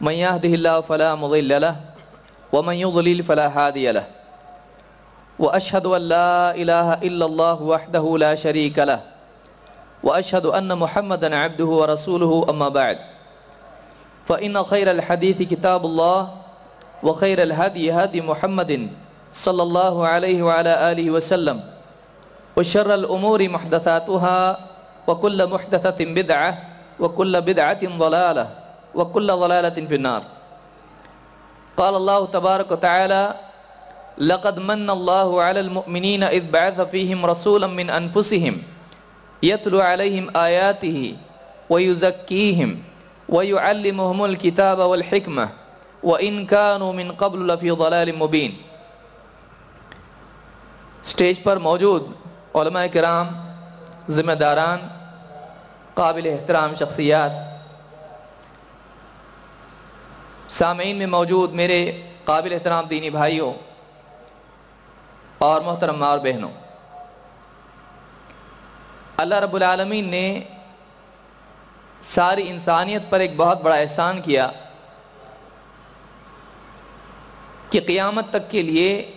من يهده الله فلا مضل له ومن يضلل فلا هادي له. وأشهد أن لا إله إلا الله وحده لا شريك له وأشهد أن محمدا عبده ورسوله أما بعد. فإن خير الحديث كتاب الله وخير الهدي هدي محمد صلى الله عليه وعلى آله وسلم وشر الأمور محدثاتها وكل محدثة بدعة وكل بدعة ضلالة. وكل ضلالة في النار. قال الله تبارك وتعالى لقد من الله على المؤمنين إذ بعث فيهم رسولا من أنفسهم يتلو عليهم آياته ويزكيهم ويعلمهم الكتاب والحكمة وإن كانوا من قبل لفي ضلال مبين. سٹیج پر موجود علماء کرام ذمہ داران قابل احترام شخصیات سامعین میں موجود میرے قابل احترام دینی بھائیوں اور محترم ماں اور بہنوں، اللہ رب العالمین نے ساری انسانیت پر ایک بہت بڑا احسان کیا کہ قیامت تک کے لیے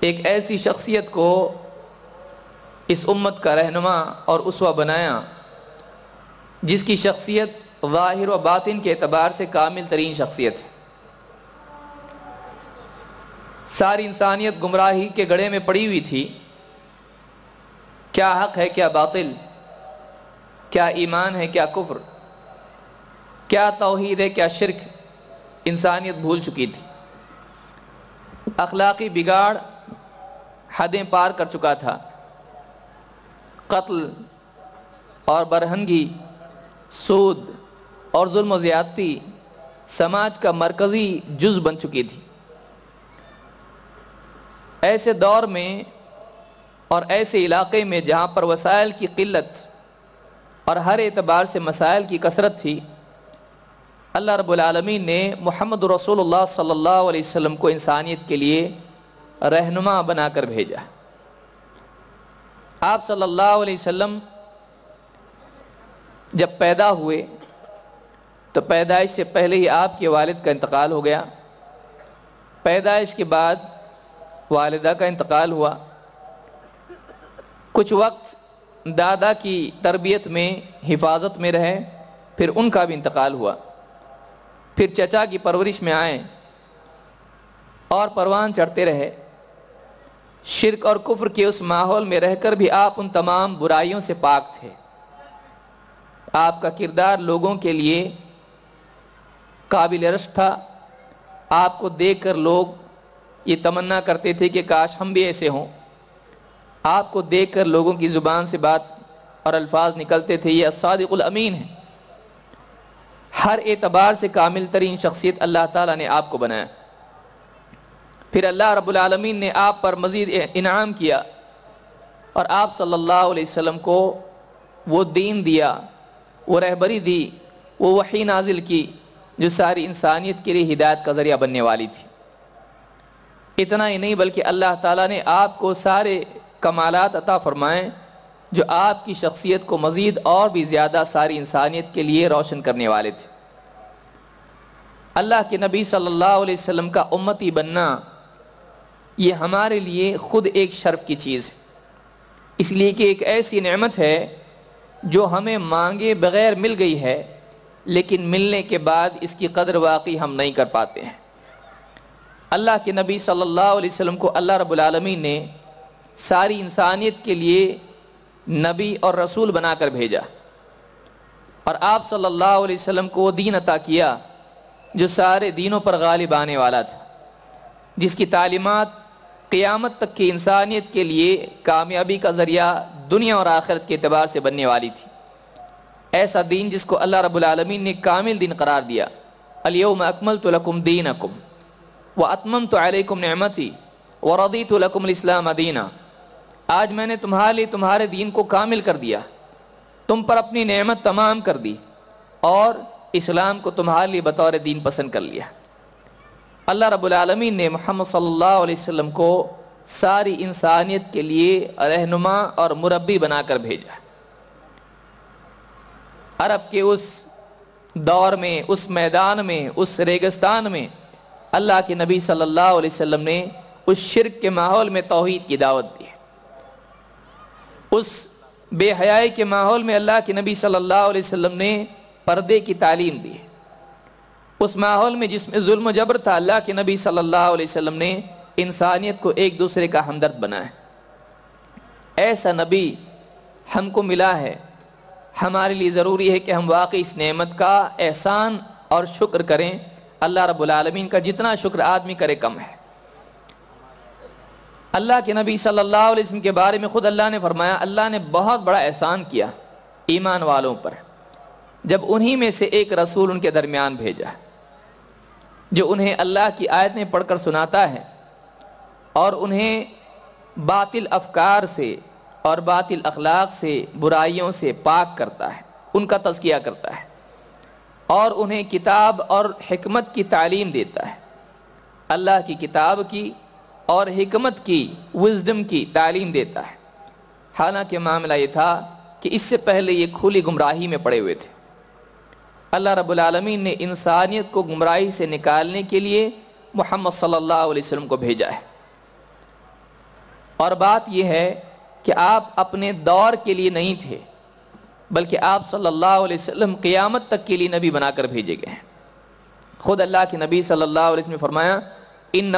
ایک ایسی شخصیت کو اس امت کا رہنما اور اسوہ بنایا جس کی شخصیت ظاہر و باطن کے اعتبار سے کامل ترین شخصیت ہے۔ ساری انسانیت گمراہی کے گڑھے میں پڑی ہوئی تھی۔ کیا حق ہے، کیا باطل؟ کیا ایمان ہے، کیا کفر؟ کیا توحید ہے، کیا شرک؟ انسانیت بھول چکی تھی۔ اخلاقی بگاڑ حدیں پار کر چکا تھا۔ قتل اور برہنگی، سود اور ظلم و زیادتی سماج کا مرکزی جز بن چکی تھی۔ ایسے دور میں اور ایسے علاقے میں جہاں پر وسائل کی قلت اور ہر اعتبار سے مسائل کی کثرت تھی، اللہ رب العالمین نے محمد رسول اللہ صلی اللہ علیہ وسلم کو انسانیت کے لیے رہنما بنا کر بھیجا۔ آپ صلی اللہ علیہ وسلم جب پیدا ہوئے تو پیدائش سے پہلے ہی آپ کے والد کا انتقال ہو گیا۔ پیدائش کے بعد والدہ کا انتقال ہوا۔ کچھ وقت دادا کی تربیت میں حفاظت میں رہے، پھر ان کا بھی انتقال ہوا۔ پھر چچا کی پرورش میں آئیں اور پروان چڑھتے رہے۔ شرک اور کفر کے اس ماحول میں رہ کر بھی آپ ان تمام برائیوں سے پاک تھے۔ آپ کا کردار لوگوں کے لیے قابل رشک تھا۔ آپ کو دیکھ کر لوگ یہ تمنا کرتے تھے کہ کاش ہم بھی ایسے ہوں۔ آپ کو دیکھ کر لوگوں کی زبان سے بات اور الفاظ نکلتے تھے، یہ الصادق الامین ہے۔ ہر اعتبار سے کامل ترین شخصیت اللہ تعالیٰ نے آپ کو بنایا۔ پھر اللہ رب العالمین نے آپ پر مزید انعام کیا اور آپ صلی اللہ علیہ وسلم کو وہ دین دیا، وہ رہبری دی، وہ وحی نازل کی۔ جو ساری انسانیت کے لیے ہدایت کا ذریعہ بننے والی تھی۔ اتنا ہی نہیں بلکہ اللہ تعالیٰ نے آپ کو سارے کمالات عطا فرمائیں جو آپ کی شخصیت کو مزید اور بھی زیادہ ساری انسانیت کے لیے روشن کرنے والے تھے۔ اللہ کے نبی صلی اللہ علیہ وسلم کا امتی بننا یہ ہمارے لیے خود ایک شرف کی چیز ہے۔ اس لیے کہ ایک ایسی نعمت ہے جو ہمیں مانگے بغیر مل گئی ہے۔ لیکن ملنے کے بعد اس کی قدر واقعی ہم نہیں کر پاتے ہیں۔ اللہ کے نبی صلی اللہ علیہ وسلم کو اللہ رب العالمین نے ساری انسانیت کے لیے نبی اور رسول بنا کر بھیجا۔ اور آپ صلی اللہ علیہ وسلم کو وہ دین عطا کیا جو سارے دینوں پر غالب آنے والا تھا، جس کی تعلیمات قیامت تک کی انسانیت کے لیے کامیابی کا ذریعہ دنیا اور آخرت کے اعتبار سے بننے والی تھی۔ ایسا دین جس کو اللہ رب العالمین نے کامل دین قرار دیا۔ الیوم اکملت لکم دینکم و علیکم نعمتی و لکم الاسلام دینا۔ آج میں نے تمہارے لیے تمہارے دین کو کامل کر دیا۔ تم پر اپنی نعمت تمام کر دی اور اسلام کو تمہارے لیے بطور دین پسند کر لیا۔ اللہ رب العالمین نے محمد صلی اللہ علیہ وسلم کو ساری انسانیت کے لیے رہنما اور مربی بنا کر بھیجا۔ عرب کے اس دور میں، اس میدان میں، اس ریگستان میں اللہ کے نبی صلی اللہ علیہ وسلم نے اس شرک کے ماحول میں توحید کی دعوت دی اس بے حیائی کے ماحول میں اللہ کے نبی صلی اللہ علیہ وسلم نے پردے کی تعلیم دی اس ماحول میں جس میں ظلم و جبر تھا، اللہ کے نبی صلی اللہ علیہ وسلم نے انسانیت کو ایک دوسرے کا ہمدرد بنایا ایسا نبی ہم کو ملا ہے ہمارے لیے ضروری ہے کہ ہم واقعی اس نعمت کا احسان اور شکر کریں۔ اللہ رب العالمین کا جتنا شکر آدمی کرے کم ہے۔ اللہ کے نبی صلی اللہ علیہ وسلم کے بارے میں خود اللہ نے فرمایا، اللہ نے بہت بڑا احسان کیا ایمان والوں پر۔ جب انہی میں سے ایک رسول ان کے درمیان بھیجا، جو انہیں اللہ کی آیتیں پڑھ کر سناتا ہے اور انہیں باطل افکار سے اور باطل اخلاق سے برائیوں سے پاک کرتا ہے، ان کا تذکیہ کرتا ہے اور انہیں کتاب اور حکمت کی تعلیم دیتا ہے۔ اللہ کی کتاب کی اور حکمت کی وزڈم کی تعلیم دیتا ہے۔ حالانکہ معاملہ یہ تھا کہ اس سے پہلے یہ کھلی گمراہی میں پڑے ہوئے تھے۔ اللہ رب العالمین نے انسانیت کو گمراہی سے نکالنے کے لیے محمد صلی اللہ علیہ وسلم کو بھیجا ہے۔ اور بات یہ ہے کہ آپ اپنے دور کے لیے نہیں تھے، بلکہ آپ صلی اللہ علیہ وسلم قیامت تک کے لیے نبی بنا کر بھیجے گئے ہیں۔ خود اللہ کے نبی صلی اللہ علیہ وسلم نے فرمایا ان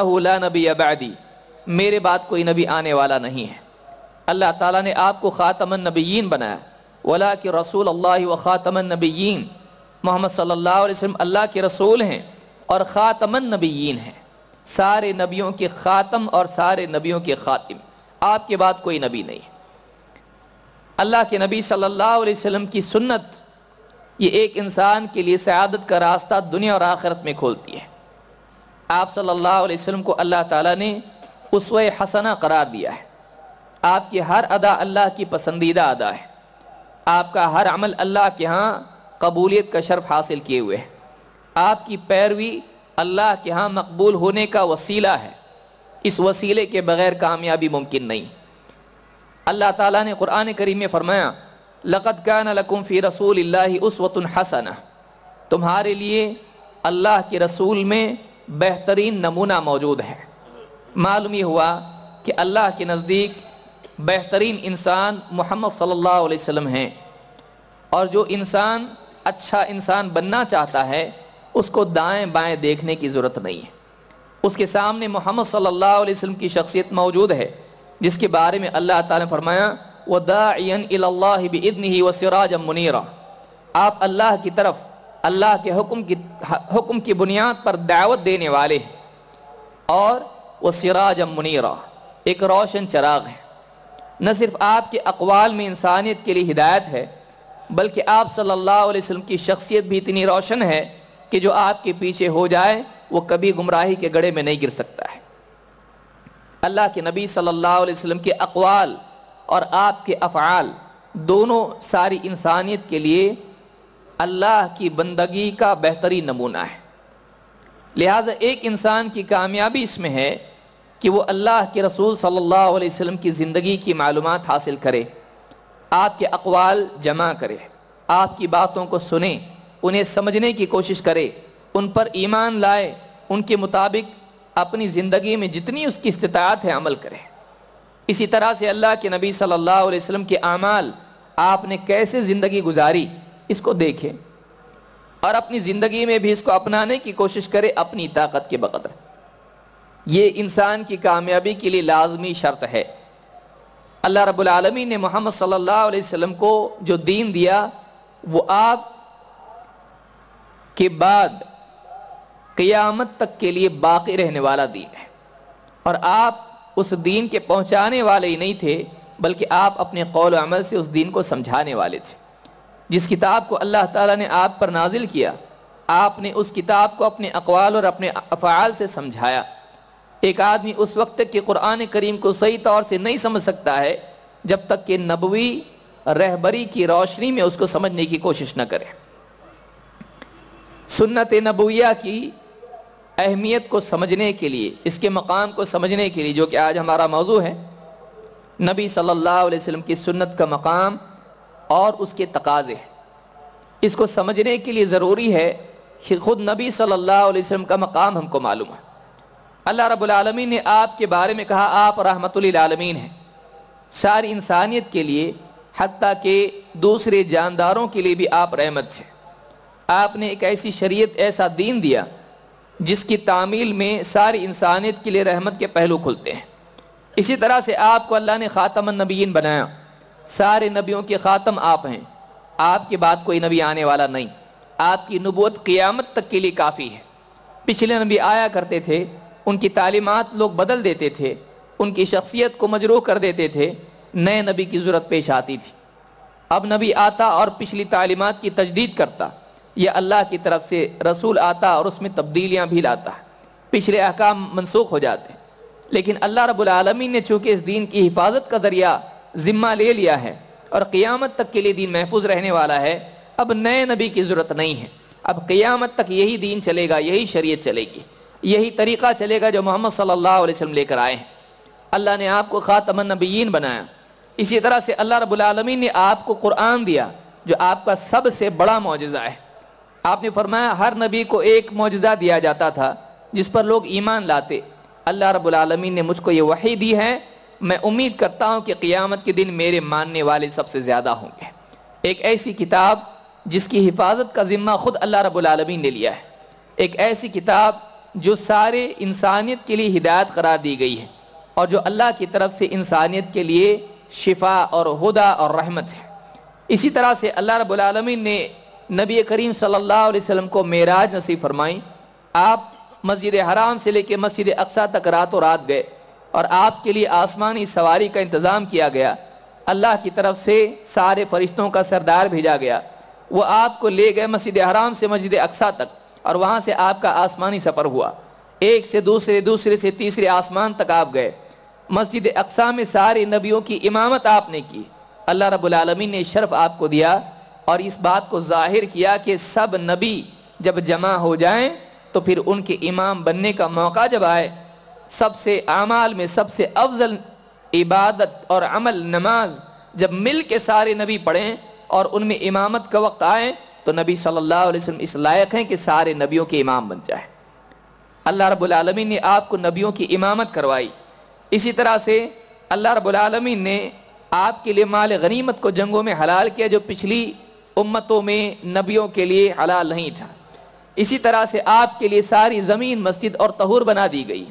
آپ کے آپ کے بعد کوئی نبی نہیں۔ اللہ کے نبی صلی اللہ علیہ وسلم کی سنت یہ ایک انسان کے لیے سعادت کا راستہ دنیا اور آخرت میں کھولتی ہے۔ آپ صلی اللہ علیہ وسلم کو اللہ تعالیٰ نے اسوہ حسنہ قرار دیا ہے۔ آپ کی ہر ادا اللہ کی پسندیدہ ادا ہے۔ آپ کا ہر عمل اللہ کے ہاں قبولیت کا شرف حاصل کیے ہوئے ہے۔ آپ کی پیروی اللہ کے ہاں مقبول ہونے کا وسیلہ ہے۔ اس وسیلے کے بغیر کامیابی ممکن نہیں۔ اللہ تعالیٰ نے قرآن کریم میں فرمایا لقت کان لکم فی رسول اللہ اسوۃ الحسنہ تمہارے لیے اللہ کے رسول میں بہترین نمونہ موجود ہے۔ معلوم یہ ہوا کہ اللہ کے نزدیک بہترین انسان محمد صلی اللہ علیہ وسلم ہیں۔ اور جو انسان اچھا انسان بننا چاہتا ہے، اس کو دائیں بائیں دیکھنے کی ضرورت نہیں ہے۔ اس کے سامنے محمد صلی اللہ علیہ وسلم کی شخصیت موجود ہے، جس کے بارے میں اللہ تعالیٰ نے فرمایا وہ داعین اللہ بدن ہی و منیرا آپ اللہ کی طرف، اللہ کے حکم کی حکم کی بنیاد پر دعوت دینے والے ہیں، اور وہ سراج منیرا ایک روشن چراغ ہے۔ نہ صرف آپ کے اقوال میں انسانیت کے لیے ہدایت ہے، بلکہ آپ صلی اللہ علیہ وسلم کی شخصیت بھی اتنی روشن ہے کہ جو آپ کے پیچھے ہو جائے وہ کبھی گمراہی کے گڑے میں نہیں گر سکتا ہے۔ اللہ کے نبی صلی اللہ علیہ وسلم کے اقوال اور آپ کے افعال دونوں ساری انسانیت کے لیے اللہ کی بندگی کا بہترین نمونہ ہے۔ لہٰذا ایک انسان کی کامیابی اس میں ہے کہ وہ اللہ کے رسول صلی اللہ علیہ وسلم کی زندگی کی معلومات حاصل کرے، آپ کے اقوال جمع کرے، آپ کی باتوں کو سنیں انہیں سمجھنے کی کوشش کرے۔ ان پر ایمان لائے، ان کے مطابق اپنی زندگی میں جتنی اس کی استطاعت ہے عمل کرے اسی طرح سے اللہ کے نبی صلی اللہ علیہ وسلم کے اعمال آپ نے کیسے زندگی گزاری، اس کو دیکھیں۔ اور اپنی زندگی میں بھی اس کو اپنانے کی کوشش کرے اپنی طاقت کے بقدر۔ یہ انسان کی کامیابی کے لیے لازمی شرط ہے۔ اللہ رب العالمین نے محمد صلی اللہ علیہ وسلم کو جو دین دیا، وہ آپ کے بعد قیامت تک کے لیے باقی رہنے والا دین ہے۔ اور آپ اس دین کے پہنچانے والے ہی نہیں تھے، بلکہ آپ اپنے قول و عمل سے اس دین کو سمجھانے والے تھے۔ جس کتاب کو اللہ تعالیٰ نے آپ پر نازل کیا، آپ نے اس کتاب کو اپنے اقوال اور اپنے افعال سے سمجھایا۔ ایک آدمی اس وقت تک کہ قرآن کریم کو صحیح طور سے نہیں سمجھ سکتا ہے، جب تک کہ نبوی رہبری کی روشنی میں اس کو سمجھنے کی کوشش نہ کرے۔ سنت نبویہ کی اہمیت کو سمجھنے کے لیے، اس کے مقام کو سمجھنے کے لیے جو کہ آج ہمارا موضوع ہے، نبی صلی اللہ علیہ وسلم کی سنت کا مقام اور اس کے تقاضے ہیں۔ اس کو سمجھنے کے لیے ضروری ہے کہ خود نبی صلی اللہ علیہ وسلم کا مقام ہم کو معلوم ہے۔ اللہ رب العالمین نے آپ کے بارے میں کہا، آپ رحمت للعالمین ہیں۔ ساری انسانیت کے لیے، حتیٰ کہ دوسرے جانداروں کے لیے بھی آپ رحمت تھے آپ نے ایک ایسی شریعت، ایسا دین دیا جس کی تعمیل میں ساری انسانیت کے لیے رحمت کے پہلو کھلتے ہیں۔ اسی طرح سے آپ کو اللہ نے خاتم النبیین بنایا۔ سارے نبیوں کے خاتم آپ ہیں۔ آپ کے بعد کوئی نبی آنے والا نہیں۔ آپ کی نبوت قیامت تک کے لیے کافی ہے۔ پچھلے نبی آیا کرتے تھے، ان کی تعلیمات لوگ بدل دیتے تھے، ان کی شخصیت کو مجروح کر دیتے تھے، نئے نبی کی ضرورت پیش آتی تھی۔ اب نبی آتا اور پچھلی تعلیمات کی تجدید کرتا۔ یا اللہ کی طرف سے رسول آتا اور اس میں تبدیلیاں بھی لاتا ہے۔ پچھلے احکام منسوخ ہو جاتے ہیں۔ لیکن اللہ رب العالمین نے چونکہ اس دین کی حفاظت کا ذریعہ ذمہ لے لیا ہے اور قیامت تک کے لیے دین محفوظ رہنے والا ہے، اب نئے نبی کی ضرورت نہیں ہے۔ اب قیامت تک یہی دین چلے گا، یہی شریعت چلے گی۔ یہی طریقہ چلے گا جو محمد صلی اللہ علیہ وسلم لے کر آئے ہیں۔ اللہ نے آپ کو خاتم النبیین بنایا۔ اسی طرح سے اللہ رب العالمین نے آپ کو قرآن دیا، جو آپ کا سب سے بڑا معجزہ ہے۔ آپ نے فرمایا ہر نبی کو ایک معجزہ دیا جاتا تھا جس پر لوگ ایمان لاتے۔ اللہ رب العالمین نے مجھ کو یہ وحی دی ہے۔ میں امید کرتا ہوں کہ قیامت کے دن میرے ماننے والے سب سے زیادہ ہوں گے۔ ایک ایسی کتاب جس کی حفاظت کا ذمہ خود اللہ رب العالمین نے لیا ہے۔ ایک ایسی کتاب جو سارے انسانیت کے لیے ہدایت قرار دی گئی ہے اور جو اللہ کی طرف سے انسانیت کے لیے شفا اور ہدا اور رحمت ہے۔ اسی طرح سے اللہ رب العالمین نے نبی کریم صلی اللہ علیہ وسلم کو معراج نصیب فرمائیں۔ آپ مسجد حرام سے لے کے مسجد اقسا تک رات و رات گئے اور آپ کے لیے آسمانی سواری کا انتظام کیا گیا۔ اللہ کی طرف سے سارے فرشتوں کا سردار بھیجا گیا۔ وہ آپ کو لے گئے مسجد حرام سے مسجد اقسا تک اور وہاں سے آپ کا آسمانی سفر ہوا۔ ایک سے دوسرے دوسرے سے تیسرے آسمان تک آپ گئے۔ مسجد اقسا میں سارے نبیوں کی امامت آپ نے کی۔ اللہ رب العالمین نے شرف آپ کو دیا۔ اور اس بات کو ظاہر کیا کہ سب نبی جب جمع ہو جائیں تو پھر ان کے امام بننے کا موقع جب آئے، سب سے اعمال میں سب سے افضل عبادت اور عمل نماز جب مل کے سارے نبی پڑھیں اور ان میں امامت کا وقت آئے تو نبی صلی اللہ علیہ وسلم اس لائق ہیں کہ سارے نبیوں کے امام بن جائے اللہ رب العالمین نے آپ کو نبیوں کی امامت کروائی۔ اسی طرح سے اللہ رب العالمین نے آپ کے لیے مال غنیمت کو جنگوں میں حلال کیا جو پچھلی امتوں میں نبیوں کے لیے حلال نہیں تھا۔ اسی طرح سے آپ کے لیے ساری زمین مسجد اور تہور بنا دی گئی۔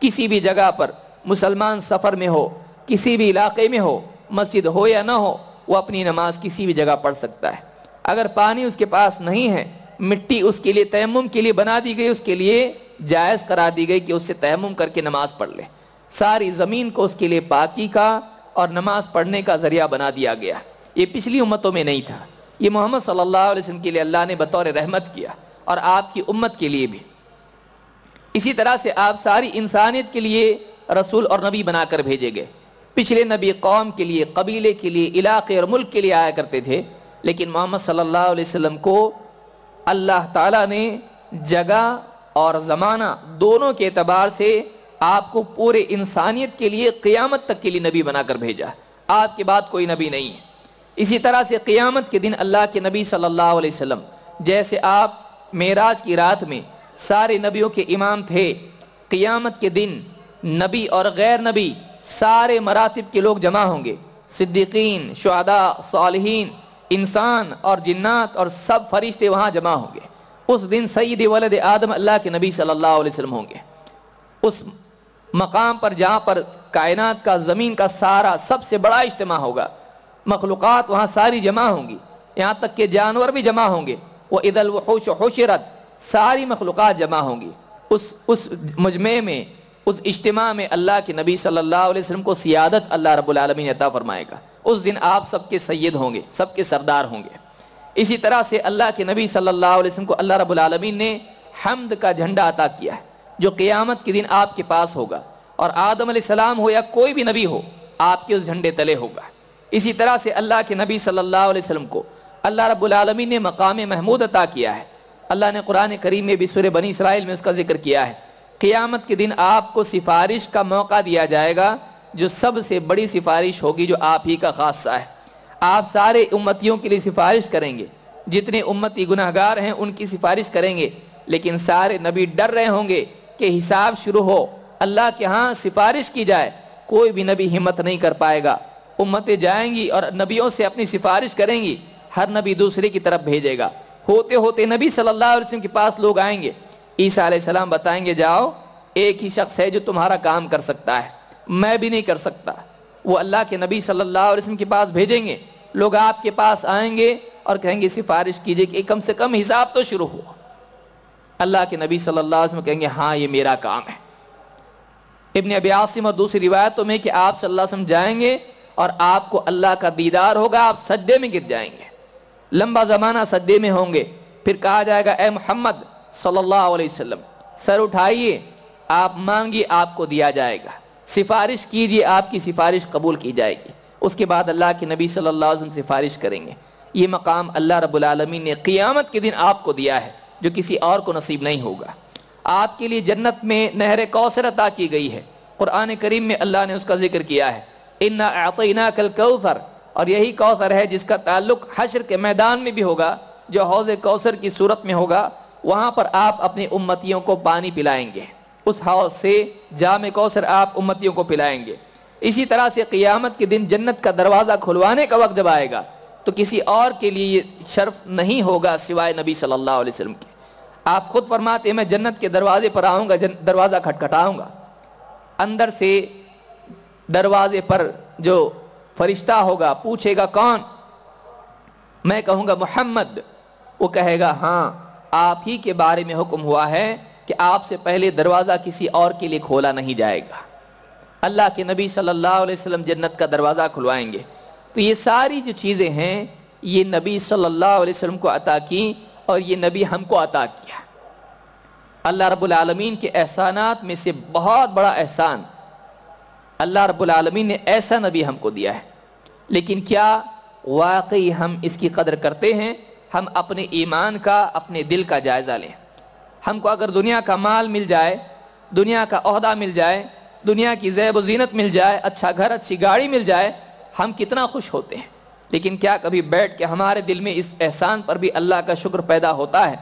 کسی بھی جگہ پر مسلمان سفر میں ہو، کسی بھی علاقے میں ہو، مسجد ہو یا نہ ہو، وہ اپنی نماز کسی بھی جگہ پڑھ سکتا ہے۔ اگر پانی اس کے پاس نہیں ہے، مٹی اس کے لیے تیمم کے لیے بنا دی گئی، اس کے لیے جائز کرا دی گئی کہ اس سے تیمم کر کے نماز پڑھ لے۔ ساری زمین کو اس کے لیے پاکی کا اور نماز پڑھنے کا ذریعہ بنا دیا گیا۔ یہ پچھلی امتوں میں نہیں تھا۔ یہ محمد صلی اللہ علیہ وسلم کے لیے اللہ نے بطور رحمت کیا اور آپ کی امت کے لیے بھی۔ اسی طرح سے آپ ساری انسانیت کے لیے رسول اور نبی بنا کر بھیجے گئے۔ پچھلے نبی قوم کے لیے، قبیلے کے لیے، علاقے اور ملک کے لیے آیا کرتے تھے۔ لیکن محمد صلی اللہ علیہ وسلم کو اللہ تعالیٰ نے جگہ اور زمانہ دونوں کے اعتبار سے آپ کو پورے انسانیت کے لیے قیامت تک کے لیے نبی بنا کر بھیجا۔ آپ کے بعد کوئی نبی نہیں ہے۔ اسی طرح سے قیامت کے دن اللہ کے نبی صلی اللہ علیہ وسلم، جیسے آپ معراج کی رات میں سارے نبیوں کے امام تھے، قیامت کے دن نبی اور غیر نبی سارے مراتب کے لوگ جمع ہوں گے۔ صدیقین، شہداء، صالحین، انسان اور جنات اور سب فرشتے وہاں جمع ہوں گے۔ اس دن سید ولد آدم اللہ کے نبی صلی اللہ علیہ وسلم ہوں گے۔ اس مقام پر جہاں پر کائنات کا، زمین کا سارا سب سے بڑا اجتماع ہوگا۔ مخلوقات وہاں ساری جمع ہوں گی۔ یہاں تک کہ جانور بھی جمع ہوں گے۔ وہ عید الوحوش و حشرت، ساری مخلوقات جمع ہوں گی۔ اس اس مجمع میں، اس اجتماع میں اللہ کے نبی صلی اللہ علیہ وسلم کو سیادت اللہ رب العالمین عطا فرمائے گا۔ اس دن آپ سب کے سید ہوں گے، سب کے سردار ہوں گے۔ اسی طرح سے اللہ کے نبی صلی اللہ علیہ وسلم کو اللہ رب العالمین نے حمد کا جھنڈا عطا کیا ہے، جو قیامت کے دن آپ کے پاس ہوگا۔ اور آدم علیہ السلام ہو یا کوئی بھی نبی ہو، آپ کے اس جھنڈے تلے ہوگا۔ اسی طرح سے اللہ کے نبی صلی اللہ علیہ وسلم کو اللہ رب العالمین نے مقام محمود عطا کیا ہے۔ اللہ نے قرآن کریم میں بھی سورہ بنی اسرائیل میں اس کا ذکر کیا ہے۔ قیامت کے دن آپ کو سفارش کا موقع دیا جائے گا جو سب سے بڑی سفارش ہوگی جو آپ ہی کا خاصہ ہے۔ آپ سارے امتیوں کے لیے سفارش کریں گے۔ جتنے امتی گناہ گار ہیں ان کی سفارش کریں گے۔ لیکن سارے نبی ڈر رہے ہوں گے کہ حساب شروع ہو۔ اللہ کے ہاں سفارش کی جائے۔ کوئی بھی نبی ہمت نہیں کر پائے گا۔ امتیں جائیں گی اور نبیوں سے اپنی سفارش کریں گی، ہر نبی دوسرے کی طرف بھیجے گا۔ ہوتے ہوتے نبی صلی اللہ علیہ وسلم کے پاس لوگ آئیں گے۔ عیسیٰ علیہ السلام بتائیں گے، جاؤ، ایک ہی شخص ہے جو تمہارا کام کر سکتا ہے۔ میں بھی نہیں کر سکتا۔ وہ اللہ کے نبی صلی اللہ علیہ وسلم کے پاس بھیجیں گے۔ لوگ آپ کے پاس آئیں گے اور کہیں گے، سفارش کیجیے کہ کم سے کم حساب تو شروع ہو اللہ کے نبی صلی اللہ علیہ وسلم کہیں گے ہاں یہ میرا کام ہے۔ ابن ابی عاصم اور دوسری روایتوں میں کہ آپ صلی اللہ علیہ وسلم جائیں گے اور آپ کو اللہ کا دیدار ہوگا، آپ سجدے میں گر جائیں گے۔ لمبا زمانہ سجدے میں ہوں گے۔ پھر کہا جائے گا، اے محمد صلی اللہ علیہ وسلم، سر اٹھائیے، آپ مانگی، آپ کو دیا جائے گا۔ سفارش کیجیے، آپ کی سفارش قبول کی جائے گی۔ اس کے بعد اللہ کے نبی صلی اللہ علیہ وسلم سفارش کریں گے۔ یہ مقام اللہ رب العالمین نے قیامت کے دن آپ کو دیا ہے، جو کسی اور کو نصیب نہیں ہوگا۔ آپ کے لیے جنت میں نہر کوثر عطا کی گئی ہے۔ قرآن کریم میں اللہ نے اس کا ذکر کیا ہے۔ انا کل کوثر اور یہی کوثر ہے جس کا تعلق حشر کے میدان میں بھی ہوگا، جو حوض کوثر کی صورت میں ہوگا، وہاں پر آپ اپنی امتیوں کو پانی پلائیں گے۔ اس حوض سے جامع کوثر آپ امتیوں کو پلائیں گے۔ اسی طرح سے قیامت کے دن جنت کا دروازہ کھلوانے کا وقت جب آئے گا، تو کسی اور کے لیے یہ شرف نہیں ہوگا سوائے نبی صلی اللہ علیہ وسلم کے۔ آپ خود فرماتے ہیں، میں جنت کے دروازے پر آؤں گا دروازہ کھٹکھٹاؤں گا۔ اندر سے دروازے پر جو فرشتہ ہوگا، پوچھے گا کون؟ میں کہوں گا محمد۔ وہ کہے گا ہاں آپ ہی کے بارے میں حکم ہوا ہے کہ آپ سے پہلے دروازہ کسی اور کے لیے کھولا نہیں جائے گا۔ اللہ کے نبی صلی اللہ علیہ وسلم جنت کا دروازہ کھلوائیں گے۔ تو یہ ساری جو چیزیں ہیں، یہ نبی صلی اللہ علیہ وسلم کو عطا کی اور یہ نبی ہم کو عطا کیا۔ اللہ رب العالمین کے احسانات میں سے بہت بڑا احسان اللہ رب العالمین نے ایسا نبی ہم کو دیا ہے۔ لیکن کیا واقعی ہم اس کی قدر کرتے ہیں؟ ہم اپنے ایمان کا، اپنے دل کا جائزہ لیں۔ ہم کو اگر دنیا کا مال مل جائے، دنیا کا عہدہ مل جائے، دنیا کی زیب و زینت مل جائے اچھا گھر، اچھی گاڑی مل جائے، ہم کتنا خوش ہوتے ہیں۔ لیکن کیا کبھی بیٹھ کے ہمارے دل میں اس احسان پر بھی اللہ کا شکر پیدا ہوتا ہے؟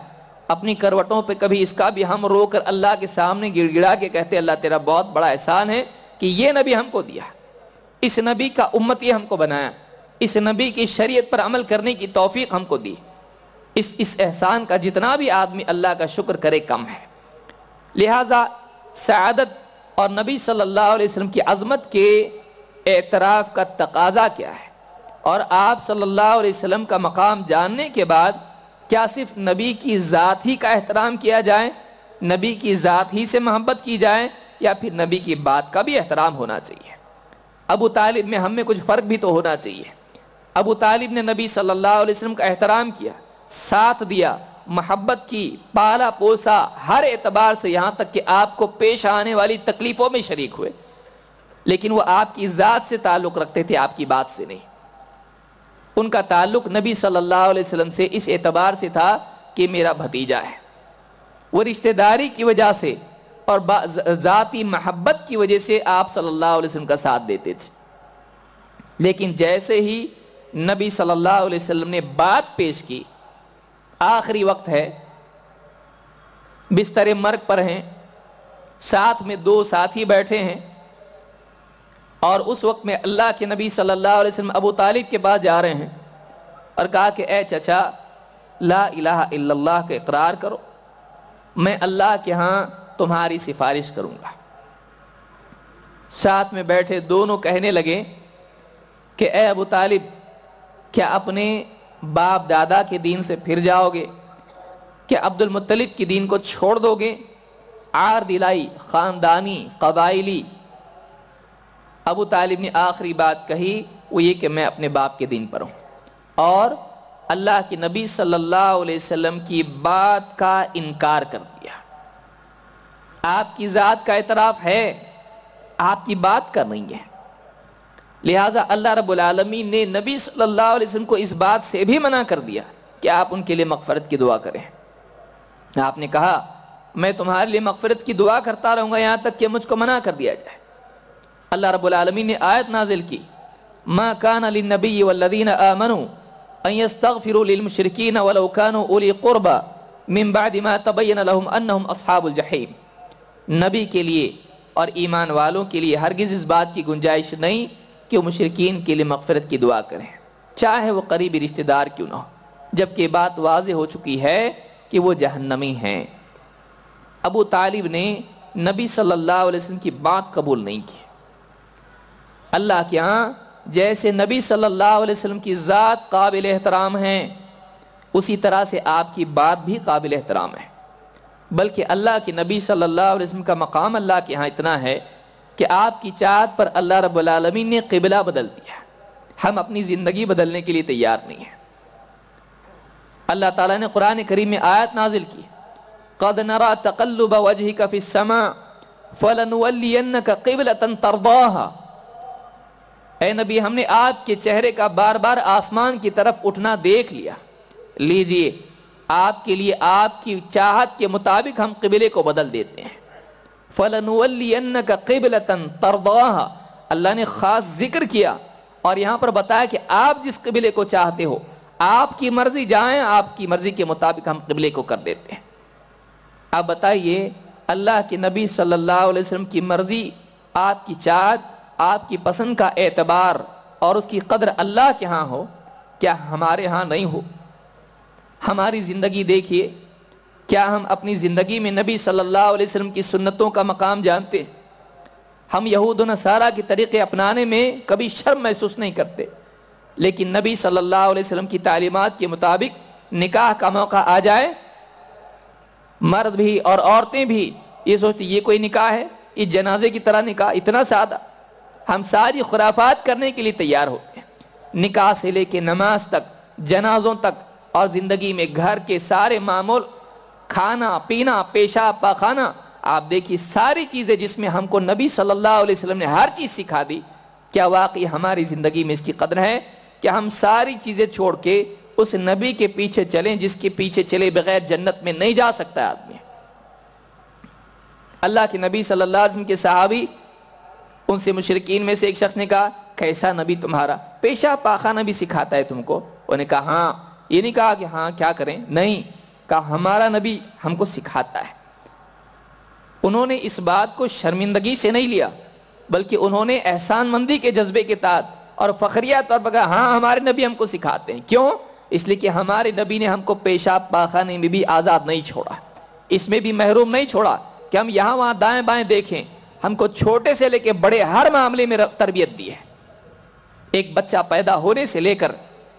اپنی کروٹوں پہ کبھی اس کا بھی ہم رو کر اللہ کے سامنے گڑ گڑا کے کہتے اللہ تیرا بہت بڑا احسان ہے۔ کہ یہ نبی ہم کو دیا اس نبی کا امت یہ ہم کو بنایا۔ اس نبی کی شریعت پر عمل کرنے کی توفیق ہم کو دی۔ اس اس احسان کا جتنا بھی آدمی اللہ کا شکر کرے کم ہے۔ لہٰذا سعادت اور نبی صلی اللہ علیہ وسلم کی عظمت کے اعتراف کا تقاضا کیا ہے۔ اور آپ صلی اللہ علیہ وسلم کا مقام جاننے کے بعد کیا صرف نبی کی ذات ہی کا احترام کیا جائے، نبی کی ذات ہی سے محبت کی جائے یا پھر نبی کی بات کا بھی احترام ہونا چاہیے۔ ابو طالب میں ہم میں کچھ فرق بھی تو ہونا چاہیے۔ ابو طالب نے نبی صلی اللہ علیہ وسلم کا احترام کیا، ساتھ دیا، محبت کی، پالا پوسا، ہر اعتبار سے یہاں تک کہ آپ کو پیش آنے والی تکلیفوں میں شریک ہوئے۔ لیکن وہ آپ کی ذات سے تعلق رکھتے تھے، آپ کی بات سے نہیں۔ ان کا تعلق نبی صلی اللہ علیہ وسلم سے اس اعتبار سے تھا کہ میرا بھتیجا ہے۔ وہ رشتہ داری کی وجہ سے اور ذاتی محبت کی وجہ سے آپ صلی اللہ علیہ وسلم کا ساتھ دیتے تھے۔ لیکن جیسے ہی نبی صلی اللہ علیہ وسلم نے بات پیش کی، آخری وقت ہے، بستر مرگ پر ہیں، ساتھ میں دو ساتھی بیٹھے ہیں، اور اس وقت میں اللہ کے نبی صلی اللہ علیہ وسلم ابو طالب کے پاس جا رہے ہیں اور کہا کہ، اے چچا، لا الہ الا اللہ کا اقرار کرو، میں اللہ کے ہاں تمہاری سفارش کروں گا۔ ساتھ میں بیٹھے دونوں کہنے لگے کہ اے ابو طالب، کیا اپنے باپ دادا کے دین سے پھر جاؤ گے؟ کیا عبد المطلب کی دین کو چھوڑ دو گے؟ آر دلائی خاندانی، قبائلی۔ ابو طالب نے آخری بات کہی، وہ یہ کہ میں اپنے باپ کے دین پر ہوں۔ اور اللہ کی نبی صلی اللہ علیہ وسلم کی بات کا انکار کر دیا۔ آپ کی ذات کا اعتراف ہے، آپ کی بات کا نہیں ہے لہٰذا اللہ رب العالمین نے نبی صلی اللہ علیہ وسلم کو اس بات سے بھی منع کر دیا کہ آپ ان کے لیے مغفرت کی دعا کریں۔ آپ نے کہا، میں تمہارے لیے مغفرت کی دعا کرتا رہوں گا، یہاں تک کہ مجھ کو منع کر دیا جائے۔ اللہ رب العالمین نے آیت نازل کی، ما کان للنبی والذین آمنوا ان يستغفروا للمشرکین ولو كانوا قربا من بعد ما تبین لهم انہم اصحاب الجحیم نبی کے لیے اور ایمان والوں کے لیے ہرگز اس بات کی گنجائش نہیں کہ وہ مشرقین کے لیے مغفرت کی دعا کریں۔ چاہے وہ قریبی رشتہ دار کیوں نہ ہو، جبکہ بات واضح ہو چکی ہے کہ وہ جہنمی ہیں۔ ابو طالب نے نبی صلی اللہ علیہ وسلم کی بات قبول نہیں کی۔ اللہ کے ہاں جیسے نبی صلی اللہ علیہ وسلم کی ذات قابل احترام ہیں اسی طرح سے آپ کی بات بھی قابل احترام ہے۔ بلکہ اللہ کے نبی صلی اللہ علیہ وسلم کا مقام اللہ کے ہاں اتنا ہے کہ آپ کی چاہت پر اللہ رب العالمین نے قبلہ بدل دیا ہم اپنی زندگی بدلنے کے لیے تیار نہیں ہیں۔ اللہ تعالیٰ نے قرآن کریم میں آیت نازل کی۔ قد نرا تقلب وجهك في السماء فلنولينك قبلة ترضاها۔ اے نبی، ہم نے آپ کے چہرے کا بار بار آسمان کی طرف اٹھنا دیکھ لیا۔ لیجیے آپ کے لیے آپ کی چاہت کے مطابق ہم قبلے کو بدل دیتے ہیں۔ فَلَنُوَلِّيَنَّكَ قِبْلَةً تَرْضَاهَا۔ اللہ نے خاص ذکر کیا اور یہاں پر بتایا کہ آپ جس قبلے کو چاہتے ہو، آپ کی مرضی جائیں، آپ کی مرضی کے مطابق ہم قبلے کو کر دیتے ہیں۔ آپ بتائیے، اللہ کے نبی صلی اللہ علیہ وسلم کی مرضی، آپ کی چاہت، آپ کی پسند کا اعتبار اور اس کی قدر اللہ کے ہاں ہو، کیا ہمارے ہاں نہیں ہو؟ ہماری زندگی دیکھیے، کیا ہم اپنی زندگی میں نبی صلی اللہ علیہ وسلم کی سنتوں کا مقام جانتے؟ ہیں ہم یہود و نصارہ کے طریقے اپنانے میں کبھی شرم محسوس نہیں کرتے۔ لیکن نبی صلی اللہ علیہ وسلم کی تعلیمات کے مطابق نکاح کا موقع آ جائے، مرد بھی اور عورتیں بھی یہ سوچتی یہ کوئی نکاح ہے؟ یہ جنازے کی طرح نکاح اتنا سادہ۔ ہم ساری خرافات کرنے کے لیے تیار ہوتے ہیں۔ نکاح سے لے کے نماز تک، جنازوں تک اور زندگی میں گھر کے سارے معمول، کھانا، پینا، پیشاب، پاخانہ، آپ دیکھیے ساری چیزیں جس میں ہم کو نبی صلی اللہ علیہ وسلم نے ہر چیز سکھا دی، کیا واقعی ہماری زندگی میں اس کی قدر ہے؟ کہ ہم ساری چیزیں چھوڑ کے اس نبی کے پیچھے چلیں جس کے پیچھے چلے بغیر جنت میں نہیں جا سکتا آدمی؟ اللہ کے نبی صلی اللہ علیہ وسلم کے صحابی، ان سے مشرقین میں سے ایک شخص نے کہا، کیسا نبی تمہارا؟ پیشہ پاخانہ بھی سکھاتا ہے تم کو؟ انہوں نے کہا ہاں یہ نہیں کہا کہ ہاں کیا کریں، نہیں، کہا ہمارا نبی ہم کو سکھاتا ہے۔ انہوں نے اس بات کو شرمندگی سے نہیں لیا، بلکہ انہوں نے احسان مندی کے جذبے کے تحت اور فخریہ طور پر کہا ہاں ہمارے نبی ہم کو سکھاتے ہیں۔ کیوں؟ اس لیے کہ ہمارے نبی نے ہم کو پیشاب پاخانے میں بھی آزاد نہیں چھوڑا۔ اس میں بھی محروم نہیں چھوڑا کہ ہم یہاں وہاں دائیں بائیں دیکھیں۔ ہم کو چھوٹے سے لے کے بڑے ہر معاملے میں تربیت دی ہے۔ ایک بچہ پیدا ہونے سے لے کر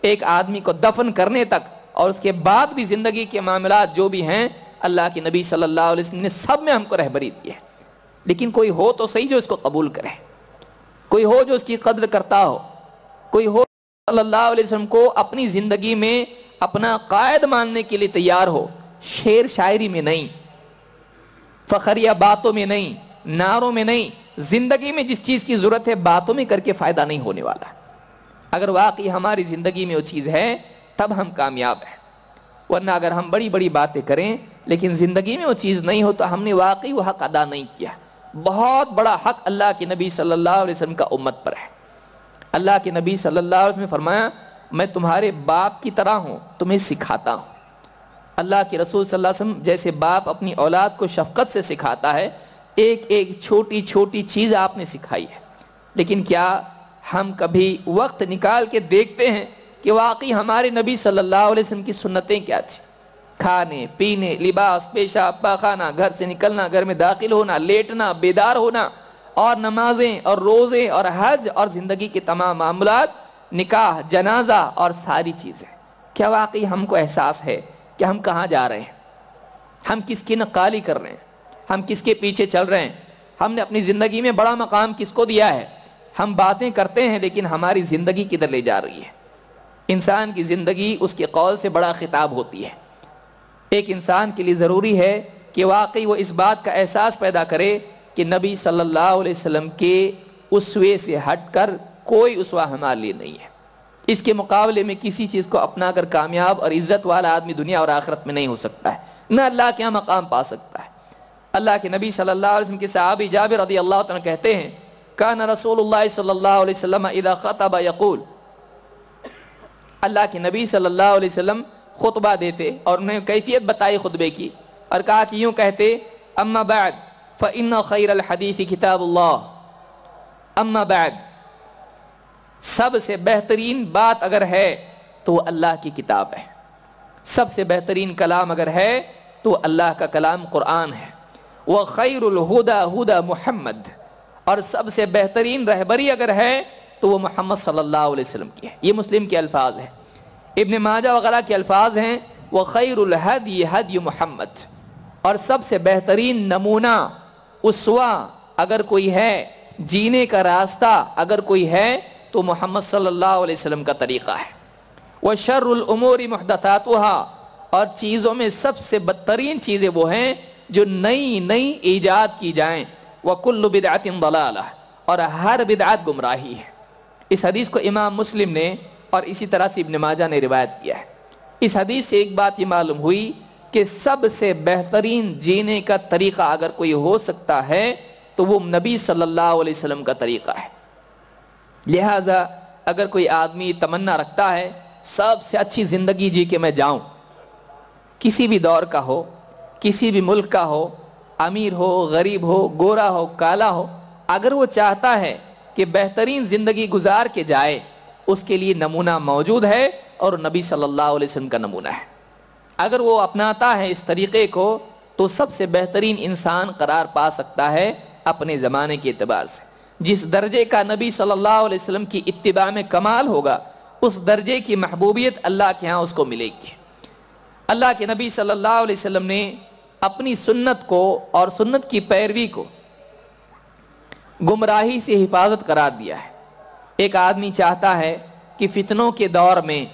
ایک آدمی کو دفن کرنے تک اور اس کے بعد بھی زندگی کے معاملات جو بھی ہیں، اللہ کے نبی صلی اللہ علیہ وسلم نے سب میں ہم کو رہبری دی ہے۔ لیکن کوئی ہو تو صحیح جو اس کو قبول کرے۔ کوئی ہو جو اس کی قدر کرتا ہو۔ کوئی ہو صلی اللہ علیہ وسلم کو اپنی زندگی میں اپنا قائد ماننے کے لیے تیار ہو۔ شعر شاعری میں نہیں فخریہ باتوں میں نہیں، نعروں میں نہیں، زندگی میں جس چیز کی ضرورت ہے، باتوں میں کر کے فائدہ نہیں ہونے والا۔ اگر واقعی ہماری زندگی میں وہ چیز ہے، تب ہم کامیاب ہیں۔ ورنہ اگر ہم بڑی بڑی باتیں کریں، لیکن زندگی میں وہ چیز نہیں ہو، تو ہم نے واقعی وہ حق ادا نہیں کیا۔ بہت بڑا حق اللہ کے نبی صلی اللہ علیہ وسلم کا امت پر ہے۔ اللہ کے نبی صلی اللہ علیہ وسلم نے فرمایا، میں تمہارے باپ کی طرح ہوں، تمہیں سکھاتا ہوں۔ اللہ کے رسول صلی اللہ علیہ وسلم جیسے باپ اپنی اولاد کو شفقت سے سکھاتا ہے، ایک ایک چھوٹی چھوٹی چیز آپ نے سکھائی ہے۔ لیکن کیا ہم کبھی وقت نکال کے دیکھتے ہیں کہ واقعی ہمارے نبی صلی اللہ علیہ وسلم کی سنتیں کیا تھیں۔ کھانے، پینے، لباس پیشاب پاخانہ گھر سے نکلنا، گھر میں داخل ہونا، لیٹنا، بیدار ہونا اور نمازیں اور روزے اور حج اور زندگی کے تمام معاملات، نکاح، جنازہ اور ساری چیزیں۔ کیا واقعی ہم کو احساس ہے کہ ہم کہاں جا رہے ہیں؟ ہم کس کی نقالی کر رہے ہیں؟ ہم کس کے پیچھے چل رہے ہیں؟ ہم نے اپنی زندگی میں بڑا مقام کس کو دیا ہے؟ ہم باتیں کرتے ہیں لیکن ہماری زندگی کدھر لے جا رہی ہے؟ انسان کی زندگی اس کے قول سے بڑا خطاب ہوتی ہے۔ ایک انسان کے لیے ضروری ہے کہ واقعی وہ اس بات کا احساس پیدا کرے کہ نبی صلی اللہ علیہ وسلم کے اسوے سے ہٹ کر کوئی اسوا ہمارے لیے نہیں ہے۔ اس کے مقابلے میں کسی چیز کو اپنا کر کامیاب اور عزت والا آدمی دنیا اور آخرت میں نہیں ہو سکتا ہے۔ نہ اللہ کے یہاں مقام پا سکتا ہے۔ اللہ کے نبی صلی اللہ علیہ وسلم کے صحابی جابر رضی اللہ تعالیٰ کہتے ہیں کان رسول اللہ صلی اللہ علیہ وسلم اذا خطب یقول اللہ کے نبی صلی اللہ علیہ وسلم خطبہ دیتے اور انہیں کیفیت بتائی خطبے کی اور کہا کہ یوں کہتے، اما بعد، فإن خیر الحدیث کتاب اللہ. اما بعد، سب سے بہترین بات اگر ہے تو وہ اللہ کی کتاب ہے۔ سب سے بہترین کلام اگر ہے تو اللہ کا کلام قرآن ہے۔ وہ خیر الہدا ہدا محمد. اور سب سے بہترین رہبری اگر ہے تو وہ محمد صلی اللہ علیہ وسلم کی ہے۔ یہ مسلم کے الفاظ ہیں۔ ابن ماجہ وغیرہ کے الفاظ ہیں۔ وہ خیر الحدی حدی محمد۔ اور سب سے بہترین نمونہ اسوا اگر کوئی ہے، جینے کا راستہ اگر کوئی ہے، تو محمد صلی اللہ علیہ وسلم کا طریقہ ہے۔ وہ شر العمور محدثاتها اور چیزوں میں سب سے بدترین چیزیں وہ ہیں جو نئی نئی ایجاد کی جائیں۔ وہ کل بدعت ضلالہ، اور ہر بدعت گمراہی ہے۔ اس حدیث کو امام مسلم نے اور اسی طرح سے ابن ماجہ نے روایت کیا ہے۔ اس حدیث سے ایک بات یہ معلوم ہوئی کہ سب سے بہترین جینے کا طریقہ اگر کوئی ہو سکتا ہے، تو وہ نبی صلی اللہ علیہ وسلم کا طریقہ ہے۔ لہٰذا اگر کوئی آدمی تمنا رکھتا ہے، سب سے اچھی زندگی جی کے میں جاؤں، کسی بھی دور کا ہو، کسی بھی ملک کا ہو امیر ہو، غریب ہو، گورا ہو، کالا ہو، اگر وہ چاہتا ہے کہ بہترین زندگی گزار کے جائے، اس کے لیے نمونہ موجود ہے اور نبی صلی اللہ علیہ وسلم کا نمونہ ہے۔ اگر وہ اپناتا ہے اس طریقے کو، تو سب سے بہترین انسان قرار پا سکتا ہے اپنے زمانے کے اعتبار سے۔ جس درجے کا نبی صلی اللہ علیہ وسلم کی اتباع میں کمال ہوگا، اس درجے کی محبوبیت اللہ کے ہاں اس کو ملے گی۔ اللہ کے نبی صلی اللہ علیہ وسلم نے اپنی سنت کو اور سنت کی پیروی کو گمراہی سے حفاظت قرار دیا ہے۔ ایک آدمی چاہتا ہے کہ فتنوں کے دور میں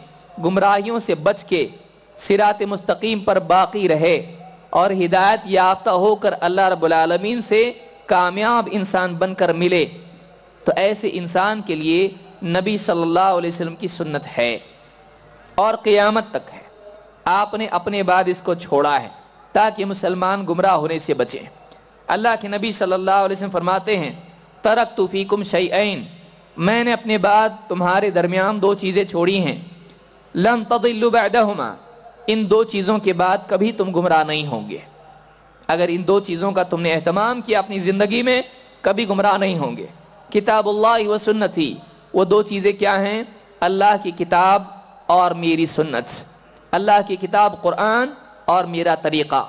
گمراہیوں سے بچ کے سرات مستقیم پر باقی رہے اور ہدایت یافتہ ہو کر اللہ رب العالمین سے کامیاب انسان بن کر ملے۔ تو ایسے انسان کے لیے نبی صلی اللہ علیہ وسلم کی سنت ہے اور قیامت تک ہے۔ آپ نے اپنے بعد اس کو چھوڑا ہے۔ تاکہ مسلمان گمراہ ہونے سے بچیں۔ اللہ کے نبی صلی اللہ علیہ وسلم فرماتے ہیں ترک تو فیکم شیئین، میں نے اپنے بعد تمہارے درمیان دو چیزیں چھوڑی ہیں۔ لن تضلوا بعدہما، ان دو چیزوں کے بعد کبھی تم گمراہ نہیں ہوں گے۔ اگر ان دو چیزوں کا تم نے اہتمام کیا اپنی زندگی میں، کبھی گمراہ نہیں ہوں گے۔ کتاب اللہ و سنتی، وہ دو چیزیں کیا ہیں؟ اللہ کی کتاب اور میری سنت۔ اللہ کی کتاب قرآن اور میرا طریقہ۔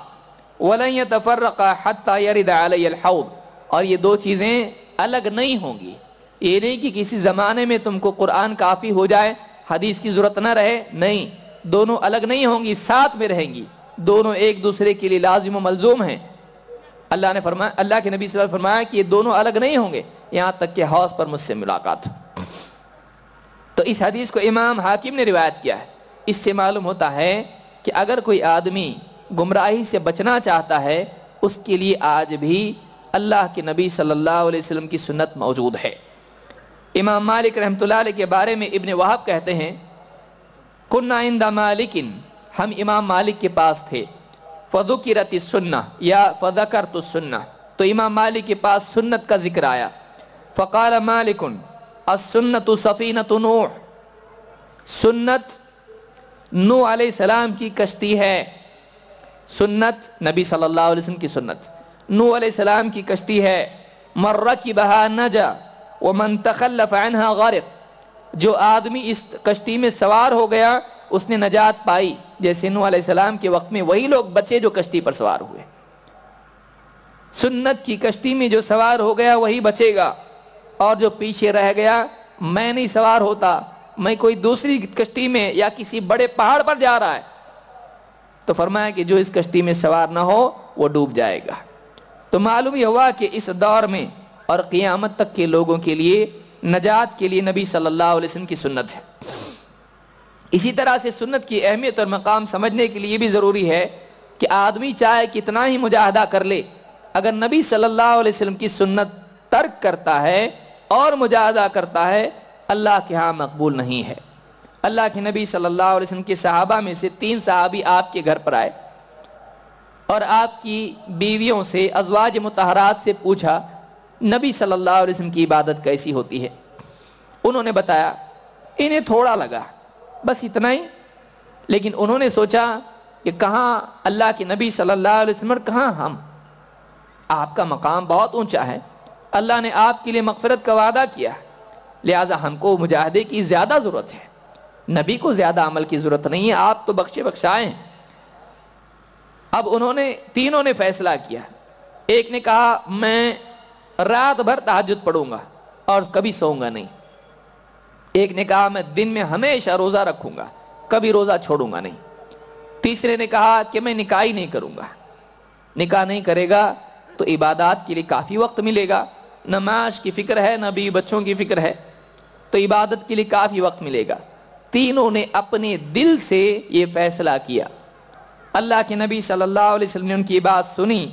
وَلَن يَتَفَرَّقَ حَتَّى يَرِدَ عَلَيَ الْحَوْض۔ اور یہ دو چیزیں الگ نہیں ہوں گی۔ یہ نہیں کہ کسی زمانے میں تم کو قرآن کافی ہو جائے، حدیث کی ضرورت نہ رہے، نہیں۔ دونوں الگ نہیں ہوں گی، ساتھ میں رہیں گی۔ دونوں ایک دوسرے کے لیے لازم و ملزوم ہیں۔ اللہ نے فرمایا، اللہ کے نبی صلی اللہ علیہ وسلم فرمایا کہ یہ دونوں الگ نہیں ہوں گے۔ یہاں تک کہ حوض پر مجھ سے ملاقات۔ تو اس حدیث کو امام حاکم نے روایت کیا ہے۔ اس سے معلوم ہوتا ہے کہ اگر کوئی آدمی گمراہی سے بچنا چاہتا ہے، اس کے لیے آج بھی اللہ کے نبی صلی اللہ علیہ وسلم کی سنت موجود ہے۔ امام مالک رحمۃ اللہ علیہ کے بارے میں ابن وہب کہتے ہیں کنہ عند مالکن، ہم امام مالک کے پاس تھے۔ فذکرت السنہ، یا فذکرت السنہ۔ تو امام مالک کے پاس سنت کا ذکر آیا۔ فقال مالکن السنت سفینت نوح۔ سنت نو علیہ السلام کی کشتی ہے۔ سنت، نبی صلی اللہ علیہ وسلم کی سنت۔ نو علیہ السلام کی کشتی ہے۔ مرہ کی بہا نجا ومن تخلف عنها غرق جو آدمی اس کشتی میں سوار ہو گیا، اس نے نجات پائی۔ جیسے نو علیہ السلام کے وقت میں وہی لوگ بچے جو کشتی پر سوار ہوئے۔ سنت کی کشتی میں جو سوار ہو گیا، وہی بچے گا۔ اور جو پیچھے رہ گیا، میں نہیں سوار ہوتا۔ میں کوئی دوسری کشتی میں یا کسی بڑے پہاڑ پر جا رہا ہے، تو فرمایا کہ جو اس کشتی میں سوار نہ ہو، وہ ڈوب جائے گا۔ تو معلوم یہ ہوا کہ اس دور میں اور قیامت تک کے لوگوں کے لیے نجات کے لیے نبی صلی اللہ علیہ وسلم کی سنت ہے۔ اسی طرح سے سنت کی اہمیت اور مقام سمجھنے کے لیے بھی ضروری ہے کہ آدمی چاہے کتنا ہی مجاہدہ کر لے، اگر نبی صلی اللہ علیہ وسلم کی سنت ترک کرتا ہے اور مجاہدہ کرتا ہے اللہ کے ہاں مقبول نہیں ہے۔ اللہ کے نبی صلی اللہ علیہ وسلم کے صحابہ میں سے تین صحابی آپ کے گھر پر آئے۔ اور آپ کی بیویوں سے ازواج متحرات سے پوچھا، نبی صلی اللہ علیہ وسلم کی عبادت کیسی ہوتی ہے؟ انہوں نے بتایا، انہیں تھوڑا لگا، بس اتنا ہی۔ لیکن انہوں نے سوچا کہ کہاں اللہ کے نبی صلی اللہ علیہ وسلم اور کہاں ہم؟ آپ کا مقام بہت اونچا ہے۔ اللہ نے آپ کے لیے مغفرت کا وعدہ کیا۔ لہٰذا ہم کو مجاہدے کی زیادہ ضرورت ہے۔ نبی کو زیادہ عمل کی ضرورت نہیں ہے، آپ تو بخشے بخشائے اب انہوں نے، تینوں نے فیصلہ کیا۔ ایک نے کہا، میں رات بھر تحجد پڑھوں گا اور کبھی سوؤں گا نہیں۔ ایک نے کہا، میں دن میں ہمیشہ روزہ رکھوں گا، کبھی روزہ چھوڑوں گا نہیں۔ تیسرے نے کہا کہ میں نکاح ہی نہیں کروں گا۔ نکاح نہیں کرے گا تو عبادات کے لیے کافی وقت ملے گا۔ نہ معاش کی فکر ہے نہ بھی بچوں کی فکر ہے۔ تو عبادت کے لیے کافی وقت ملے گا۔ تینوں نے اپنے دل سے یہ فیصلہ کیا۔ اللہ کے نبی صلی اللہ علیہ وسلم نے ان کی بات سنی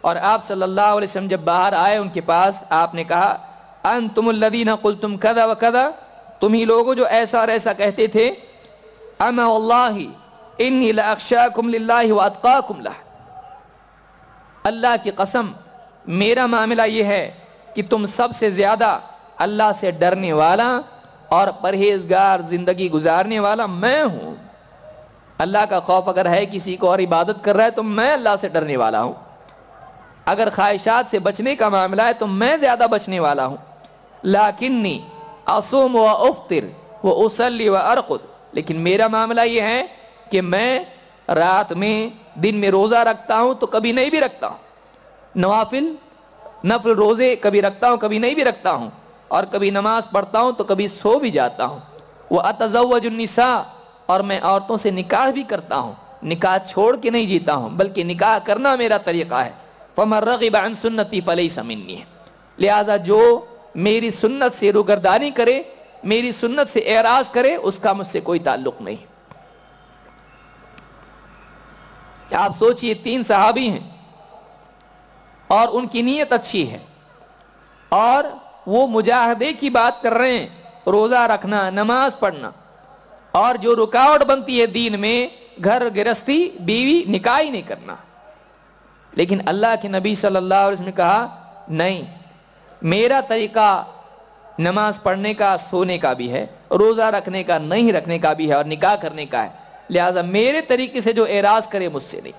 اور آپ صلی اللہ علیہ وسلم جب باہر آئے ان کے پاس، آپ نے کہا، انتم الذین قلتم کذا و کذا؟ تم ہی لوگوں جو ایسا اور ایسا کہتے تھے۔ اما اللہ انی لاخشاکم للہ واتقاکم لہ۔ اللہ کی قسم، میرا معاملہ یہ ہے کہ تم سب سے زیادہ اللہ سے ڈرنے والا اور پرہیزگار زندگی گزارنے والا میں ہوں۔ اللہ کا خوف اگر ہے کسی کو اور عبادت کر رہا ہے تو میں اللہ سے ڈرنے والا ہوں۔ اگر خواہشات سے بچنے کا معاملہ ہے تو میں زیادہ بچنے والا ہوں۔ لاکنی اصوم و افطر و اسلی و ارقد۔ لیکن میرا معاملہ یہ ہے کہ میں رات میں دن میں روزہ رکھتا ہوں تو کبھی نہیں بھی رکھتا ہوں۔ نوافل، نفل روزے کبھی رکھتا ہوں، کبھی نہیں بھی رکھتا ہوں۔ اور کبھی نماز پڑھتا ہوں تو کبھی سو بھی جاتا ہوں۔ وہ اتزوج النساء، اور میں عورتوں سے نکاح بھی کرتا ہوں۔ نکاح چھوڑ کے نہیں جیتا ہوں، بلکہ نکاح کرنا میرا طریقہ ہے۔ فمر رغب عن سنتی فلئی سمنی ہے لہٰذا جو میری سنت سے روگردانی کرے، میری سنت سے اعراض کرے، اس کا مجھ سے کوئی تعلق نہیں۔ آپ سوچئے تین صحابی ہیں اور ان کی نیت اچھی ہے، اور وہ مجاہدے کی بات کر رہے ہیں، روزہ رکھنا، نماز پڑھنا۔ اور جو رکاوٹ بنتی ہے دین میں، گھر گرستی، بیوی نکاح ہی نہیں کرنا۔ لیکن اللہ کے نبی صلی اللہ علیہ وسلم نے کہا، نہیں، میرا طریقہ نماز پڑھنے کا، سونے کا بھی ہے، روزہ رکھنے کا، نہیں رکھنے کا بھی ہے، اور نکاح کرنے کا ہے۔ لہٰذا میرے طریقے سے جو اعراض کرے، مجھ سے نہیں۔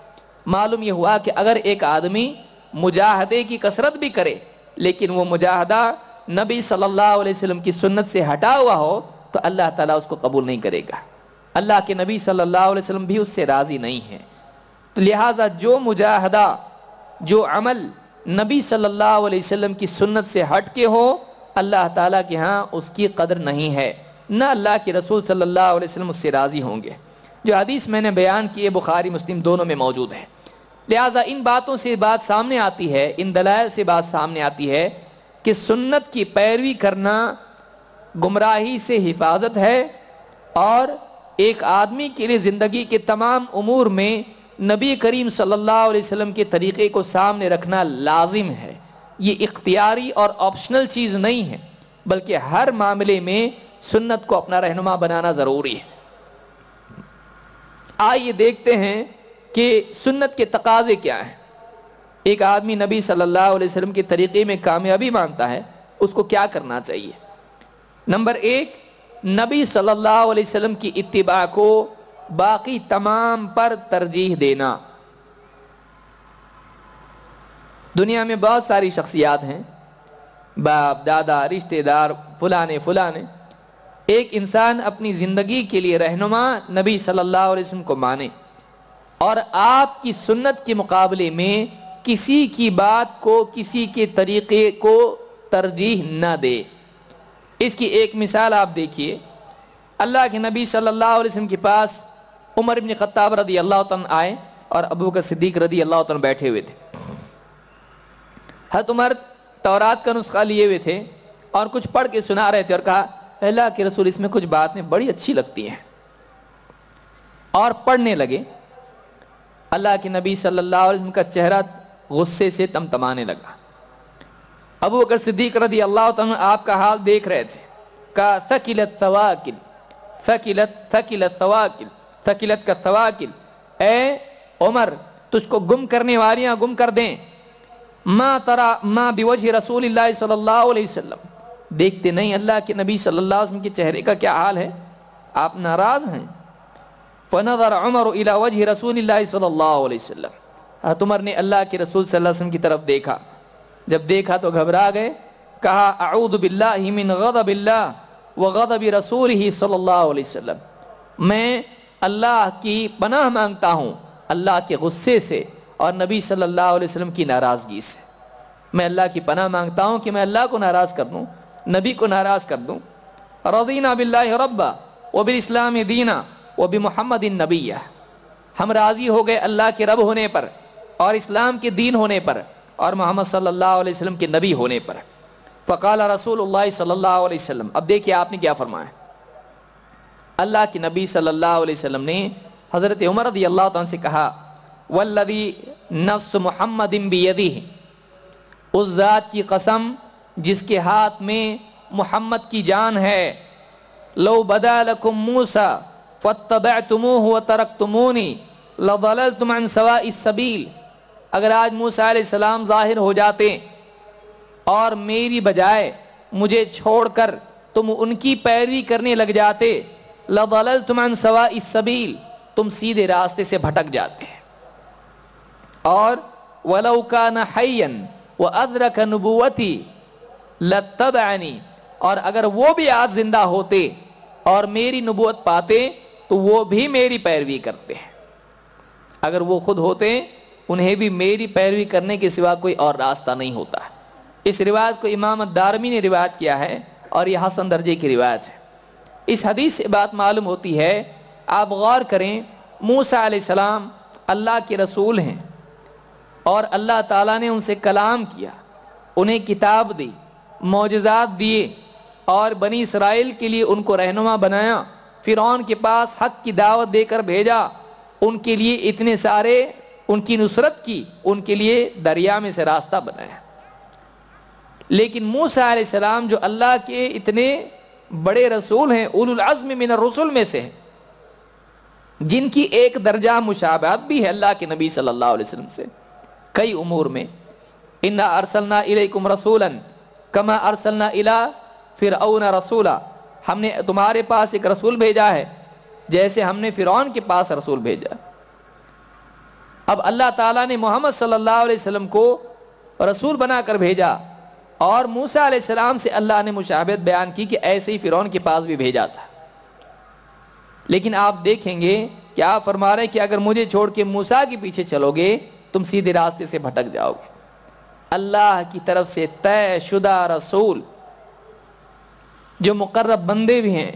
معلوم یہ ہوا کہ اگر ایک آدمی مجاہدے کی کثرت بھی کرے، لیکن وہ مجاہدہ نبی صلی اللہ علیہ وسلم کی سنت سے ہٹا ہوا ہو تو اللہ تعالیٰ اس کو قبول نہیں کرے گا۔ اللہ کے نبی صلی اللہ علیہ وسلم بھی اس سے راضی نہیں ہے تو لہٰذا جو مجاہدہ، جو عمل نبی صلی اللہ علیہ وسلم کی سنت سے ہٹ کے ہو، اللہ تعالیٰ کے ہاں اس کی قدر نہیں ہے۔ نہ اللہ کے رسول صلی اللہ علیہ وسلم اس سے راضی ہوں گے۔ جو حدیث میں نے بیان کیے بخاری، مسلم دونوں میں موجود ہے۔ لہٰذا ان باتوں سے بات سامنے آتی ہے، ان دلائل سے بات سامنے آتی ہے۔ کہ سنت کی پیروی کرنا گمراہی سے حفاظت ہے اور ایک آدمی کے لیے زندگی کے تمام امور میں نبی کریم صلی اللہ علیہ وسلم کے طریقے کو سامنے رکھنا لازم ہے۔ یہ اختیاری اور آپشنل چیز نہیں ہے، بلکہ ہر معاملے میں سنت کو اپنا رہنما بنانا ضروری ہے۔ آئیے دیکھتے ہیں کہ سنت کے تقاضے کیا ہیں۔ ایک آدمی نبی صلی اللہ علیہ وسلم کے طریقے میں کامیابی مانتا ہے، اس کو کیا کرنا چاہیے؟ نمبر ایک، نبی صلی اللہ علیہ وسلم کی اتباع کو باقی تمام پر ترجیح دینا۔ دنیا میں بہت ساری شخصیات ہیں، باپ، دادا، رشتہ دار، فلانے فلانے۔ ایک انسان اپنی زندگی کے لیے رہنما نبی صلی اللہ علیہ وسلم کو مانے اور آپ کی سنت کے مقابلے میں کسی کی بات کو کسی کے طریقے کو ترجیح نہ دے۔ اس کی ایک مثال آپ دیکھیے۔ اللہ کے نبی صلی اللہ علیہ وسلم کے پاس عمر ابن خطاب رضی اللہ عنہ آئے اور ابو کا صدیق رضی اللہ عنہ بیٹھے ہوئے تھے۔ حضرت عمر تورات کا نسخہ لیے ہوئے تھے اور کچھ پڑھ کے سنا رہے تھے اور کہا، اللہ کے رسول اس میں کچھ باتیں بڑی اچھی لگتی ہیں۔ اور پڑھنے لگے۔ اللہ کے نبی صلی اللہ علیہ وسلم کا چہرہ غصے سے تمتمانے لگا۔ ابو اکر صدیق رضی اللہ عنہ آپ کا حال دیکھ رہے تھے۔ کہا ثقلت ثواکل ثقلت ثقلت ثواکل ثقلت کا ثواکل۔ اے عمر، تجھ کو گم کرنے والیاں گم کر دیں۔ ما ترا، ما بوجہ رسول اللہ صلی اللہ علیہ وسلم۔ دیکھتے نہیں اللہ کے نبی صلی اللہ علیہ وسلم کے چہرے کا کیا حال ہے؟ آپ ناراض ہیں۔ فنظر عمر الى وجہ رسول اللہ صلی اللہ علیہ وسلم۔ حضرت عمر نے اللہ کے رسول صلی اللہ علیہ وسلم کی طرف دیکھا۔ جب دیکھا تو گھبرا گئے، کہا، اعوذ باللہ من غضب اللہ وغضب رسولہ صلی اللہ علیہ وسلم۔ میں اللہ کی پناہ مانگتا ہوں، اللہ کے غصے سے اور نبی صلی اللہ علیہ وسلم کی ناراضگی سے۔ میں اللہ کی پناہ مانگتا ہوں کہ میں اللہ کو ناراض کر دوں، نبی کو ناراض کر دوں۔ رضینا باللہ ربا وبالاسلام دینا وبمحمد النبی ہم راضی ہو گئے اللہ کے رب ہونے پر۔ اور اسلام کے دین ہونے پر اور محمد صلی اللہ علیہ وسلم کے نبی ہونے پر۔ فقال رسول اللہ صلی اللہ علیہ وسلم۔ اب دیکھیے آپ نے کیا فرمایا۔ اللہ کے نبی صلی اللہ علیہ وسلم نے حضرت عمر رضی اللہ عنہ سے کہا، والذی نفس محمد بیدی اس ذات کی قسم جس کے ہاتھ میں محمد کی جان ہے۔ لو بدا لکم موسیٰ فاتبعتموه وترکتمونی لضللتم عن سواء السبیل۔ اگر آج موسیٰ علیہ السلام ظاہر ہو جاتے اور میری بجائے مجھے چھوڑ کر تم ان کی پیروی کرنے لگ جاتے، لضللتم عن سواء السبیل، تم سیدھے راستے سے بھٹک جاتے ہیں۔ اور وَلَوْ كَانَ حَيًّا وَأَدْرَكَ نُبُوَّتِي لَتَّبَعَنِي اور اگر وہ بھی آج زندہ ہوتے اور میری نبوت پاتے تو وہ بھی میری پیروی کرتے ہیں۔ اگر وہ خود ہوتے انہیں بھی میری پیروی کرنے کے سوا کوئی اور راستہ نہیں ہوتا۔ اس روایت کو امام دارمی نے روایت کیا ہے اور یہ حسن درجے کی روایت ہے۔ اس حدیث سے بات معلوم ہوتی ہے، آپ غور کریں، موسیٰ علیہ السلام اللہ کے رسول ہیں اور اللہ تعالیٰ نے ان سے کلام کیا، انہیں کتاب دی، معجزات دیے اور بنی اسرائیل کے لیے ان کو رہنما بنایا۔ فرعون کے پاس حق کی دعوت دے کر بھیجا، ان کے لیے اتنے سارے ان کی نصرت کی، ان کے لیے دریا میں سے راستہ بنایا۔ لیکن موسیٰ علیہ السلام جو اللہ کے اتنے بڑے رسول ہیں اول العزم من الرسول میں سے جن کی ایک درجہ مشابہت بھی ہے اللہ کے نبی صلی اللہ علیہ وسلم سے۔ کئی امور میں، انا ارسلنا الیکم رسولا کما ارسلنا الی فرعون رسولا۔ ہم نے تمہارے پاس ایک رسول بھیجا ہے، جیسے ہم نے فرعون کے پاس رسول بھیجا۔ اب اللہ تعالیٰ نے محمد صلی اللہ علیہ وسلم کو رسول بنا کر بھیجا اور موسیٰ علیہ السلام سے اللہ نے مشابہت بیان کی کہ ایسے ہی فرعون کے پاس بھی بھیجا تھا۔ لیکن آپ دیکھیں گے کہ آپ فرما رہے ہیں کہ اگر مجھے چھوڑ کے موسیٰ کے پیچھے چلو گے، تم سیدھے راستے سے بھٹک جاؤ گے۔ اللہ کی طرف سے طے شدہ رسول، جو مقرب بندے بھی ہیں،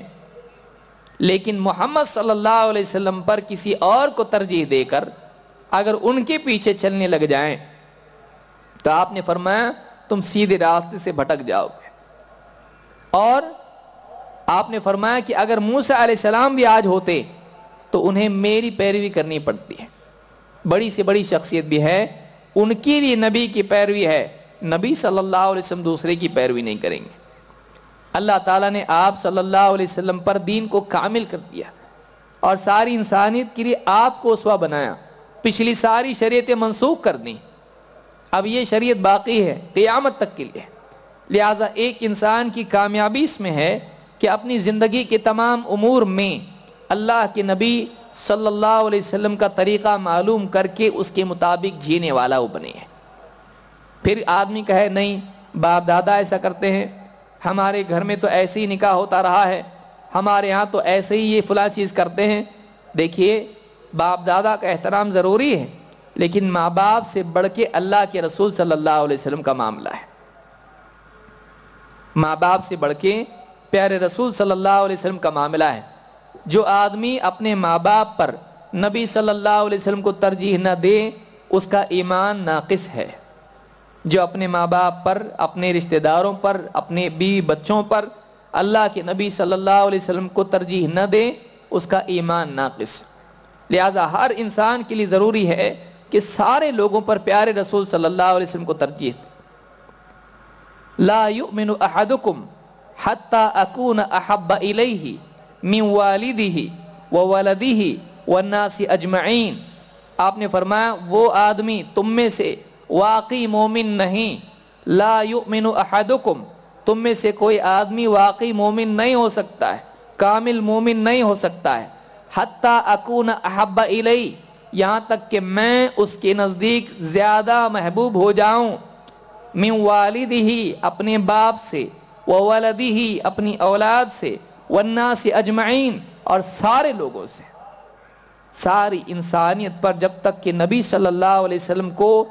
لیکن محمد صلی اللہ علیہ وسلم پر کسی اور کو ترجیح دے کر اگر ان کے پیچھے چلنے لگ جائیں تو آپ نے فرمایا تم سیدھے راستے سے بھٹک جاؤ گے۔ اور آپ نے فرمایا کہ اگر موسیٰ علیہ السلام بھی آج ہوتے تو انہیں میری پیروی کرنی پڑتی ہے۔ بڑی سے بڑی شخصیت بھی ہے، ان کے لیے نبی کی پیروی ہے۔ نبی صلی اللہ علیہ وسلم دوسرے کی پیروی نہیں کریں گے۔ اللہ تعالیٰ نے آپ صلی اللہ علیہ وسلم پر دین کو کامل کر دیا اور ساری انسانیت کے لیے آپ کو اسوا بنایا۔ پچھلی ساری شریعتیں منسوخ کر دیں۔ اب یہ شریعت باقی ہے، قیامت تک کے لیے۔ لہٰذا ایک انسان کی کامیابی اس میں ہے کہ اپنی زندگی کے تمام امور میں اللہ کے نبی صلی اللہ علیہ وسلم کا طریقہ معلوم کر کے اس کے مطابق جینے والا وہ بنے ہیں۔ پھر آدمی کہے، نہیں، باپ دادا ایسا کرتے ہیں، ہمارے گھر میں تو ایسے ہی نکاح ہوتا رہا ہے، ہمارے یہاں تو ایسے ہی یہ فلاں چیز کرتے ہیں۔ دیکھیے باپ دادا کا احترام ضروری ہے، لیکن ماں باپ سے بڑھ کے اللہ کے رسول صلی اللہ علیہ وسلم کا معاملہ ہے۔ ماں باپ سے بڑھ کے پیارے رسول صلی اللہ علیہ وسلم کا معاملہ ہے۔ جو آدمی اپنے ماں باپ پر نبی صلی اللہ علیہ وسلم کو ترجیح نہ دے، اس کا ایمان ناقص ہے۔ جو اپنے ماں باپ پر، اپنے رشتہ داروں پر، اپنے بیوی بچوں پر اللہ کے نبی صلی اللہ علیہ وسلم کو ترجیح نہ دے، اس کا ایمان ناقص لہٰذا ہر انسان کے لیے ضروری ہے کہ سارے لوگوں پر پیارے رسول صلی اللہ علیہ وسلم کو ترجیح لا يؤمن احدكم حتى اكون احب اليه من والده وولده والناس اجمعین۔ آپ نے فرمایا، وہ آدمی تم میں سے واقعی مومن نہیں۔ لا یؤمن احدکم، تم میں سے کوئی آدمی واقعی مومن نہیں ہو سکتا ہے، کامل مومن نہیں ہو سکتا ہے۔ حتیٰ اکون احب الی، یہاں تک کہ میں اس کے نزدیک زیادہ محبوب ہو جاؤں۔ من والد ہی اپنے باپ سے وولدی ہی اپنی اولاد سے والناس اجمعین اور سارے لوگوں سے۔ ساری انسانیت پر جب تک کہ نبی صلی اللہ علیہ وسلم کو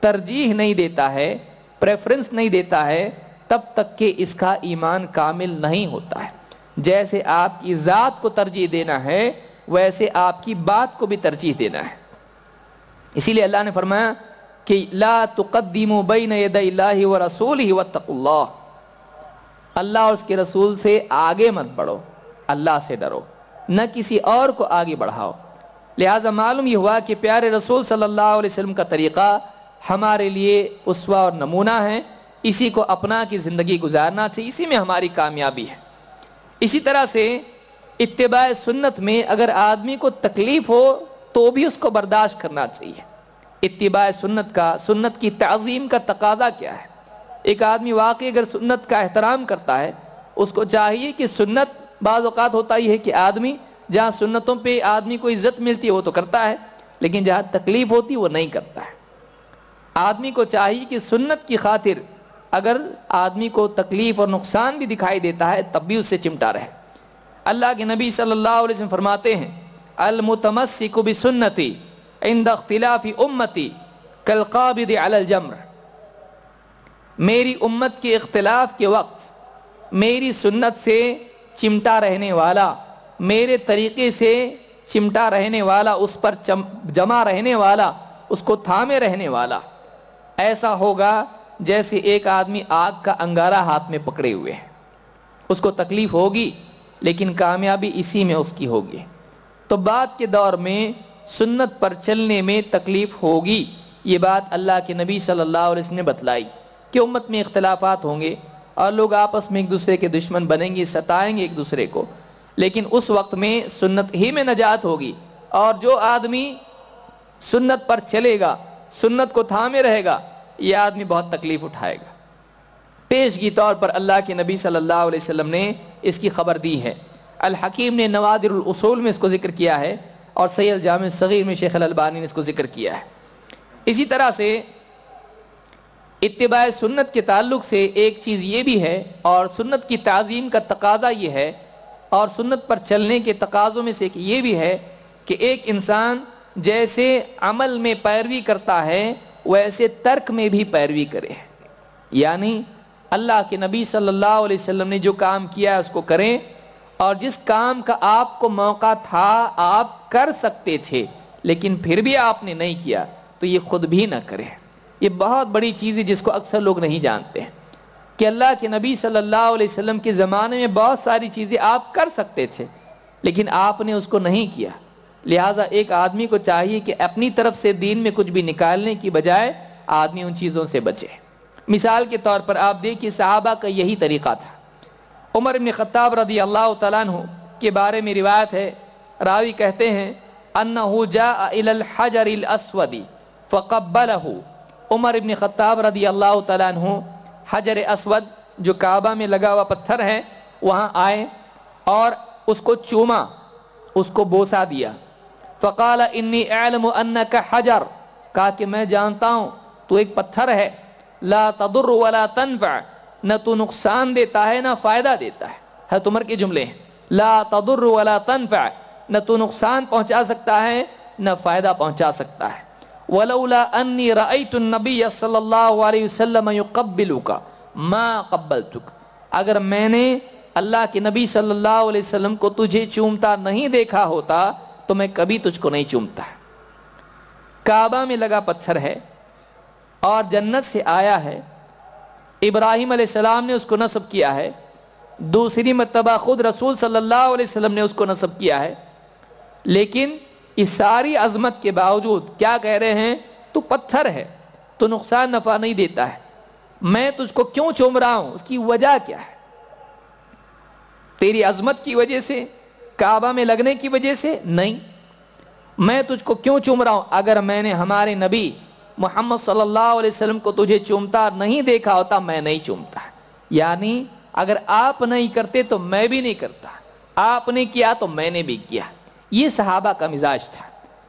ترجیح نہیں دیتا ہے پریفرنس نہیں دیتا ہے، تب تک کہ اس کا ایمان کامل نہیں ہوتا ہے۔ جیسے آپ کی ذات کو ترجیح دینا ہے ویسے آپ کی بات کو بھی ترجیح دینا ہے۔ اسی لیے اللہ نے فرمایا کہ لا تقدموا بین ید اللہ و رسول ہی اللہ۔ اللہ اور اس کے رسول سے آگے مت بڑھو، اللہ سے ڈرو، نہ کسی اور کو آگے بڑھاؤ۔ لہٰذا معلوم یہ ہوا کہ پیارے رسول صلی اللہ علیہ وسلم کا طریقہ ہمارے لیے اسوا اور نمونہ ہے۔ اسی کو اپنا کی زندگی گزارنا چاہیے، اسی میں ہماری کامیابی ہے۔ اسی طرح سے اتباع سنت میں اگر آدمی کو تکلیف ہو تو بھی اس کو برداشت کرنا چاہیے۔ اتباع سنت کا، سنت کی تعظیم کا تقاضا کیا ہے؟ ایک آدمی واقعی اگر سنت کا احترام کرتا ہے، اس کو چاہیے کہ سنت بعض اوقات ہوتا یہ ہے کہ آدمی، جہاں سنتوں پہ آدمی کو عزت ملتی ہے وہ تو کرتا ہے، لیکن جہاں تکلیف ہوتی وہ نہیں کرتا ہے۔ آدمی کو چاہیے کہ سنت کی خاطر اگر آدمی کو تکلیف اور نقصان بھی دکھائی دیتا ہے، تب بھی اس سے چمٹا رہے۔ اللہ کے نبی صلی اللہ علیہ وسلم فرماتے ہیں، المتمسک بسنتی عند اختلاف امتی کالقابض علی الجمر۔ میری امت کے اختلاف کے وقت میری سنت سے چمٹا رہنے والا، میرے طریقے سے چمٹا رہنے والا، اس پر جمع رہنے والا، اس کو تھامے رہنے والا۔ ایسا ہوگا جیسے ایک آدمی آگ کا انگارہ ہاتھ میں پکڑے ہوئے ہیں اس کو تکلیف ہوگی لیکن کامیابی اسی میں اس کی ہوگی۔ تو بعد کے دور میں سنت پر چلنے میں تکلیف ہوگی۔ یہ بات اللہ کے نبی صلی اللہ علیہ وسلم نے بتلائی کہ امت میں اختلافات ہوں گے اور لوگ آپس میں ایک دوسرے کے دشمن بنیں گے، ستائیں گے ایک دوسرے کو۔ لیکن اس وقت میں سنت ہی میں نجات ہوگی اور جو آدمی سنت پر چلے گا، سنت کو تھامے رہے گا، یہ آدمی بہت تکلیف اٹھائے گا۔ پیشگی طور پر اللہ کے نبی صلی اللہ علیہ وسلم نے اس کی خبر دی ہے۔ الحکیم نے نوادر الاصول میں اس کو ذکر کیا ہے اور سید جامع صغیر میں شیخ الالبانی نے اس کو ذکر کیا ہے۔ اسی طرح سے اتباع سنت کے تعلق سے ایک چیز یہ بھی ہے اور سنت کی تعظیم کا تقاضا یہ ہے اور سنت پر چلنے کے تقاضوں میں سے ایک یہ بھی ہے کہ ایک انسان جیسے عمل میں پیروی کرتا ہے، ویسے ترک میں بھی پیروی کرے۔ یعنی اللہ کے نبی صلی اللہ علیہ وسلم نے جو کام کیا ہے اس کو کریں اور جس کام کا آپ کو موقع تھا آپ کر سکتے تھے لیکن پھر بھی آپ نے نہیں کیا تو یہ خود بھی نہ کریں یہ بہت بڑی چیز ہے جس کو اکثر لوگ نہیں جانتے ہیں کہ اللہ کے نبی صلی اللہ علیہ وسلم کے زمانے میں بہت ساری چیزیں آپ کر سکتے تھے لیکن آپ نے اس کو نہیں کیا لہٰذا ایک آدمی کو چاہیے کہ اپنی طرف سے دین میں کچھ بھی نکالنے کی بجائے آدمی ان چیزوں سے بچے مثال کے طور پر آپ دیکھیے صحابہ کا یہی طریقہ تھا۔ عمر ابن خطاب رضی اللہ تعالیٰ عنہ کے بارے میں روایت ہے۔ راوی کہتے ہیں، انہو جاء الى الحجر الاسود فقبلہ عمر ابن خطاب رضی اللہ تعالیٰ عنہ حجر اسود جو کعبہ میں لگا ہوا پتھر ہے، وہاں آئے اور اس کو چوما، اس کو بوسا دیا۔ فقال انی اعلم انکا حجر کہا کہ میں جانتا ہوں، تو ایک پتھر ہے۔ لا تضر ولا تنفع. نہ تو نقصان دیتا ہے، نہ فائدہ دیتا ہے۔ حضرت عمر کے جملے ہیں۔ لا تضر ولا تنفع. نہ تو نقصان پہنچا سکتا ہے، نہ فائدہ پہنچا سکتا ہے۔ ولولا انی رأیت النبی صلی اللہ علیہ وسلم یقبلک ما قبلتک اگر میں نے اللہ کے نبی صلی اللہ علیہ وسلم کو تجھے چومتا نہیں دیکھا ہوتا، تو میں کبھی تجھ کو نہیں چومتا۔ کعبہ میں لگا پتھر ہے۔ اور جنت سے آیا ہے۔ ابراہیم علیہ السلام نے اس کو نصب کیا ہے۔ دوسری مرتبہ خود رسول صلی اللہ علیہ وسلم نے اس کو نصب کیا ہے۔ لیکن اس ساری عظمت کے باوجود کیا کہہ رہے ہیں؟ تو پتھر ہے، تو نقصان نفع نہیں دیتا ہے۔ میں تجھ کو کیوں چوم رہا ہوں؟ اس کی وجہ کیا ہے؟ تیری عظمت کی وجہ سے، کعبہ میں لگنے کی وجہ سے؟ نہیں۔ میں تجھ کو کیوں چوم رہا ہوں؟ اگر میں نے ہمارے نبی محمد صلی اللہ علیہ وسلم کو تجھے چومتا نہیں دیکھا ہوتا، میں نہیں چومتا۔ یعنی اگر آپ نہیں کرتے تو میں بھی نہیں کرتا۔ آپ نے کیا تو میں نے بھی کیا۔ یہ صحابہ کا مزاج تھا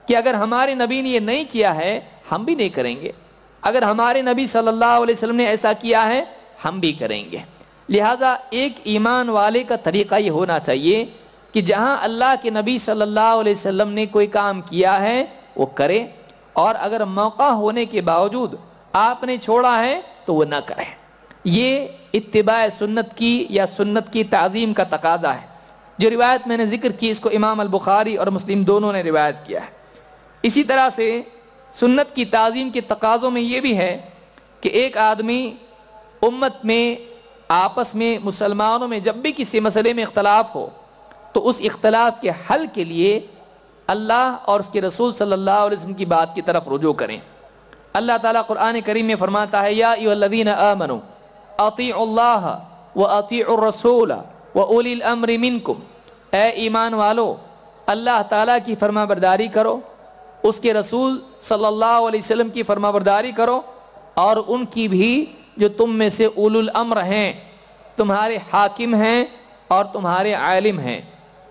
کہ اگر ہمارے نبی نے یہ نہیں کیا ہے، ہم بھی نہیں کریں گے۔ اگر ہمارے نبی صلی اللہ علیہ وسلم نے ایسا کیا ہے، ہم بھی کریں گے۔ لہٰذا ایک ایمان والے کا طریقہ یہ ہونا چاہیے کہ جہاں اللہ کے نبی صلی اللہ علیہ وسلم نے کوئی کام کیا ہے، وہ کرے۔ اور اگر موقع ہونے کے باوجود آپ نے چھوڑا ہے تو وہ نہ کریں۔ یہ اتباع سنت کی یا سنت کی تعظیم کا تقاضا ہے۔ جو روایت میں نے ذکر کی، اس کو امام البخاری اور مسلم دونوں نے روایت کیا ہے۔ اسی طرح سے سنت کی تعظیم کے تقاضوں میں یہ بھی ہے کہ ایک آدمی امت میں، آپس میں، مسلمانوں میں جب بھی کسی مسئلے میں اختلاف ہو، تو اس اختلاف کے حل کے لیے اللہ اور اس کے رسول صلی اللہ علیہ وسلم کی بات کی طرف رجوع کریں۔ اللہ تعالیٰ قرآن کریم میں فرماتا ہے، یا ایو الذین آمنوا اطیعوا اللہ و اطیعوا الرسول و اولی الامر منکم۔ اے ایمان والو، اللہ تعالیٰ کی فرما برداری کرو، اس کے رسول صلی اللہ علیہ وسلم کی فرما برداری کرو، اور ان کی بھی جو تم میں سے اول الامر ہیں، تمہارے حاکم ہیں اور تمہارے عالم ہیں۔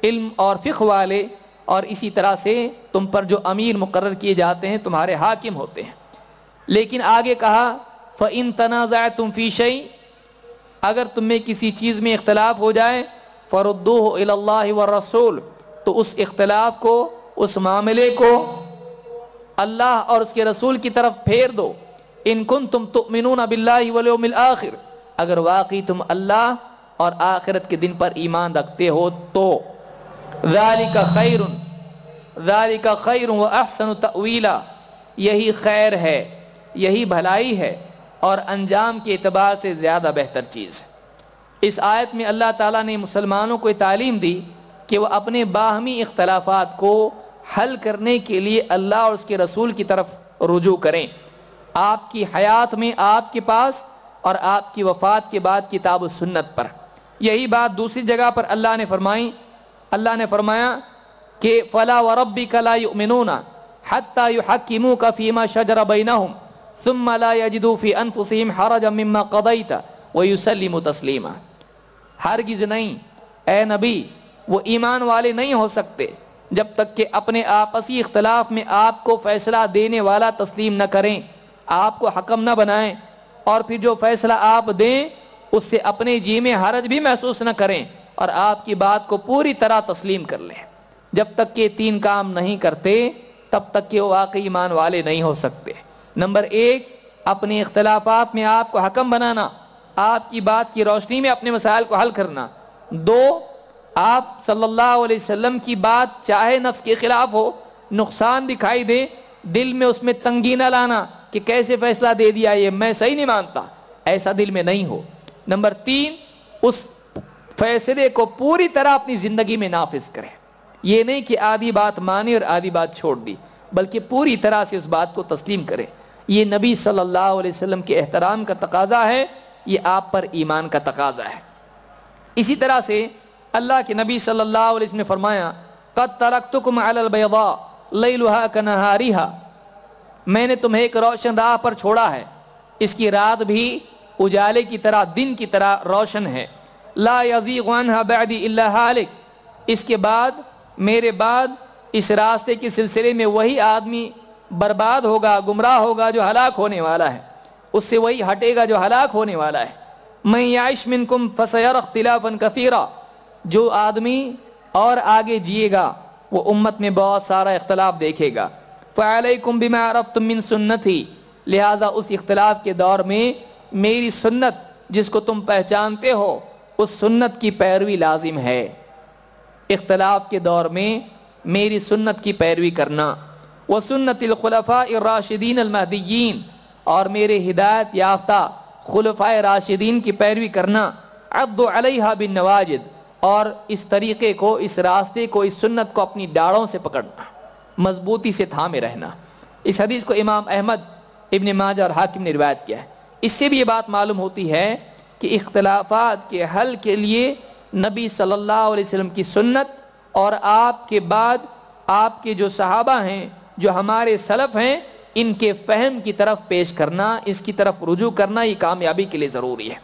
علم اور فقہ والے اور اسی طرح سے تم پر جو امیر مقرر کیے جاتے ہیں، تمہارے حاکم ہوتے ہیں۔ لیکن آگے کہا، فَإِن تَنَازَعْتُمْ فِي شَيْءٍ، اگر تم میں کسی چیز میں اختلاف ہو جائے، فَرُدُّوهُ إِلَى اللَّهِ وَالرَّسُولِ، تو اس اختلاف کو، اس معاملے کو اللہ اور اس کے رسول کی طرف پھیر دو۔ ان کن تم تؤمنون باللہ والیوم الآخر، اگر واقعی تم اللہ اور آخرت کے دن پر ایمان رکھتے ہو تو۔ ذالک خیر ذالک خیر و احسن تأویلا، یہی خیر ہے، یہی بھلائی ہے اور انجام کے اعتبار سے زیادہ بہتر چیز اس آیت میں اللہ تعالیٰ نے مسلمانوں کو تعلیم دی کہ وہ اپنے باہمی اختلافات کو حل کرنے کے لیے اللہ اور اس کے رسول کی طرف رجوع کریں۔ آپ کی حیات میں آپ کے پاس اور آپ کی وفات کے بعد کتاب و سنت پر۔ یہی بات دوسری جگہ پر اللہ نے فرمائی اللہ نے فرمایا کہ فلا و ربی کلا یؤمنون حتی یحکموک فیما شجر بینہم ثم لا یجدو فی انفسهم حرجا مما قضیت ویسلم تسلیما ہرگز نہیں۔ اے نبی، وہ ایمان والے نہیں ہو سکتے جب تک کہ اپنے آپسی اختلاف میں آپ کو فیصلہ دینے والا تسلیم نہ کریں، آپ کو حکم نہ بنائیں اور پھر جو فیصلہ آپ دیں، اس سے اپنے جی میں حرج بھی محسوس نہ کریں۔ اور آپ کی بات کو پوری طرح تسلیم کر لیں۔ جب تک کہ تین کام نہیں کرتے، تب تک کہ وہ واقعی ایمان والے نہیں ہو سکتے۔ نمبر ایک، اپنے اختلافات میں آپ کو حکم بنانا، آپ کی بات کی روشنی میں اپنے مسائل کو حل کرنا۔ دو، آپ صلی اللہ علیہ وسلم کی بات چاہے نفس کے خلاف ہو، نقصان دکھائی دے، دل میں اس میں تنگی نہ لانا کہ کیسے فیصلہ دے دیا یہ میں صحیح نہیں مانتا، ایسا دل میں نہیں ہو۔ نمبر تین، اس فیصلے کو پوری طرح اپنی زندگی میں نافذ کرے یہ نہیں کہ آدھی بات مانی اور آدھی بات چھوڑ دی بلکہ پوری طرح سے اس بات کو تسلیم کرے یہ نبی صلی اللہ علیہ وسلم کے احترام کا تقاضا ہے، یہ آپ پر ایمان کا تقاضا ہے۔ اسی طرح سے اللہ کے نبی صلی اللہ علیہ وسلم نے فرمایا، قد ترکتکم علی البیضاء لیلها کنہاریها میں نے تمہیں ایک روشن راہ پر چھوڑا ہے۔ اس کی رات بھی اجالے کی طرح، دن کی طرح روشن ہے۔ لا یزیغ عنها بعدی الا حالک اس کے بعد، میرے بعد، اس راستے کے سلسلے میں وہی آدمی برباد ہوگا، گمراہ ہوگا جو ہلاک ہونے والا ہے۔ اس سے وہی ہٹے گا جو ہلاک ہونے والا ہے۔ میں یعش منکم فسیر اختلافا کثیرا۔ جو آدمی اور آگے جیے گا، وہ امت میں بہت سارا اختلاف دیکھے گا۔ فعلیکم بما عرفتم من سنتی۔ لہٰذا اس اختلاف کے دور میں میری سنت، جس کو تم پہچانتے ہو اس سنت کی پیروی لازم ہے۔ اختلاف کے دور میں میری سنت کی پیروی کرنا۔ وہ سنت الخلفاء الراشدین المہدیین۔ اور میرے ہدایت یافتہ خلفۂ راشدین کی پیروی کرنا۔ عبد علیہ بن نواجد اور اس طریقے کو، اس راستے کو، اس سنت کو اپنی ڈاڑوں سے پکڑنا۔ مضبوطی سے تھامے رہنا۔ اس حدیث کو امام احمد، ابن ماجہ اور حاکم نے روایت کیا ہے۔ اس سے بھی یہ بات معلوم ہوتی ہے کہ اختلافات کے حل کے لیے نبی صلی اللہ علیہ وسلم کی سنت اور آپ کے بعد آپ کے جو صحابہ ہیں، جو ہمارے سلف ہیں، ان کے فہم کی طرف پیش کرنا، اس کی طرف رجوع کرنا یہ کامیابی کے لیے ضروری ہے۔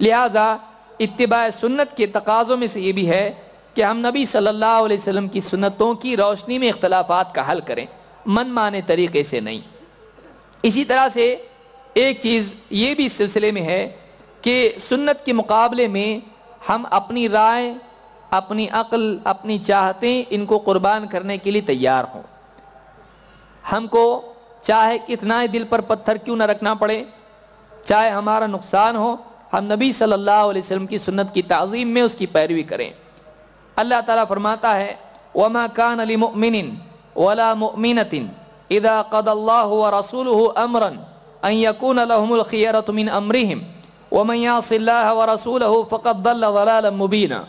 لہٰذا اتباع سنت کے تقاضوں میں سے یہ بھی ہے کہ ہم نبی صلی اللہ علیہ وسلم کی سنتوں کی روشنی میں اختلافات کا حل کریں۔ من مانے طریقے سے نہیں۔ اسی طرح سے ایک چیز یہ بھی اس سلسلے میں ہے کہ سنت کے مقابلے میں ہم اپنی رائے، اپنی عقل، اپنی چاہتیں ان کو قربان کرنے کے لیے تیار ہوں۔ ہم کو چاہے کتنا دل پر پتھر کیوں نہ رکھنا پڑے، چاہے ہمارا نقصان ہو، ہم نبی صلی اللہ علیہ وسلم کی سنت کی تعظیم میں اس کی پیروی کریں۔ اللہ تعالیٰ فرماتا ہے، وما كان لمؤمن ولا مؤمنة اذا قضى الله ورسوله امرا ان يكون لهم الخيرة من امرهم ومن يعص الله ورسوله فقد ضل ضلالا مبينا۔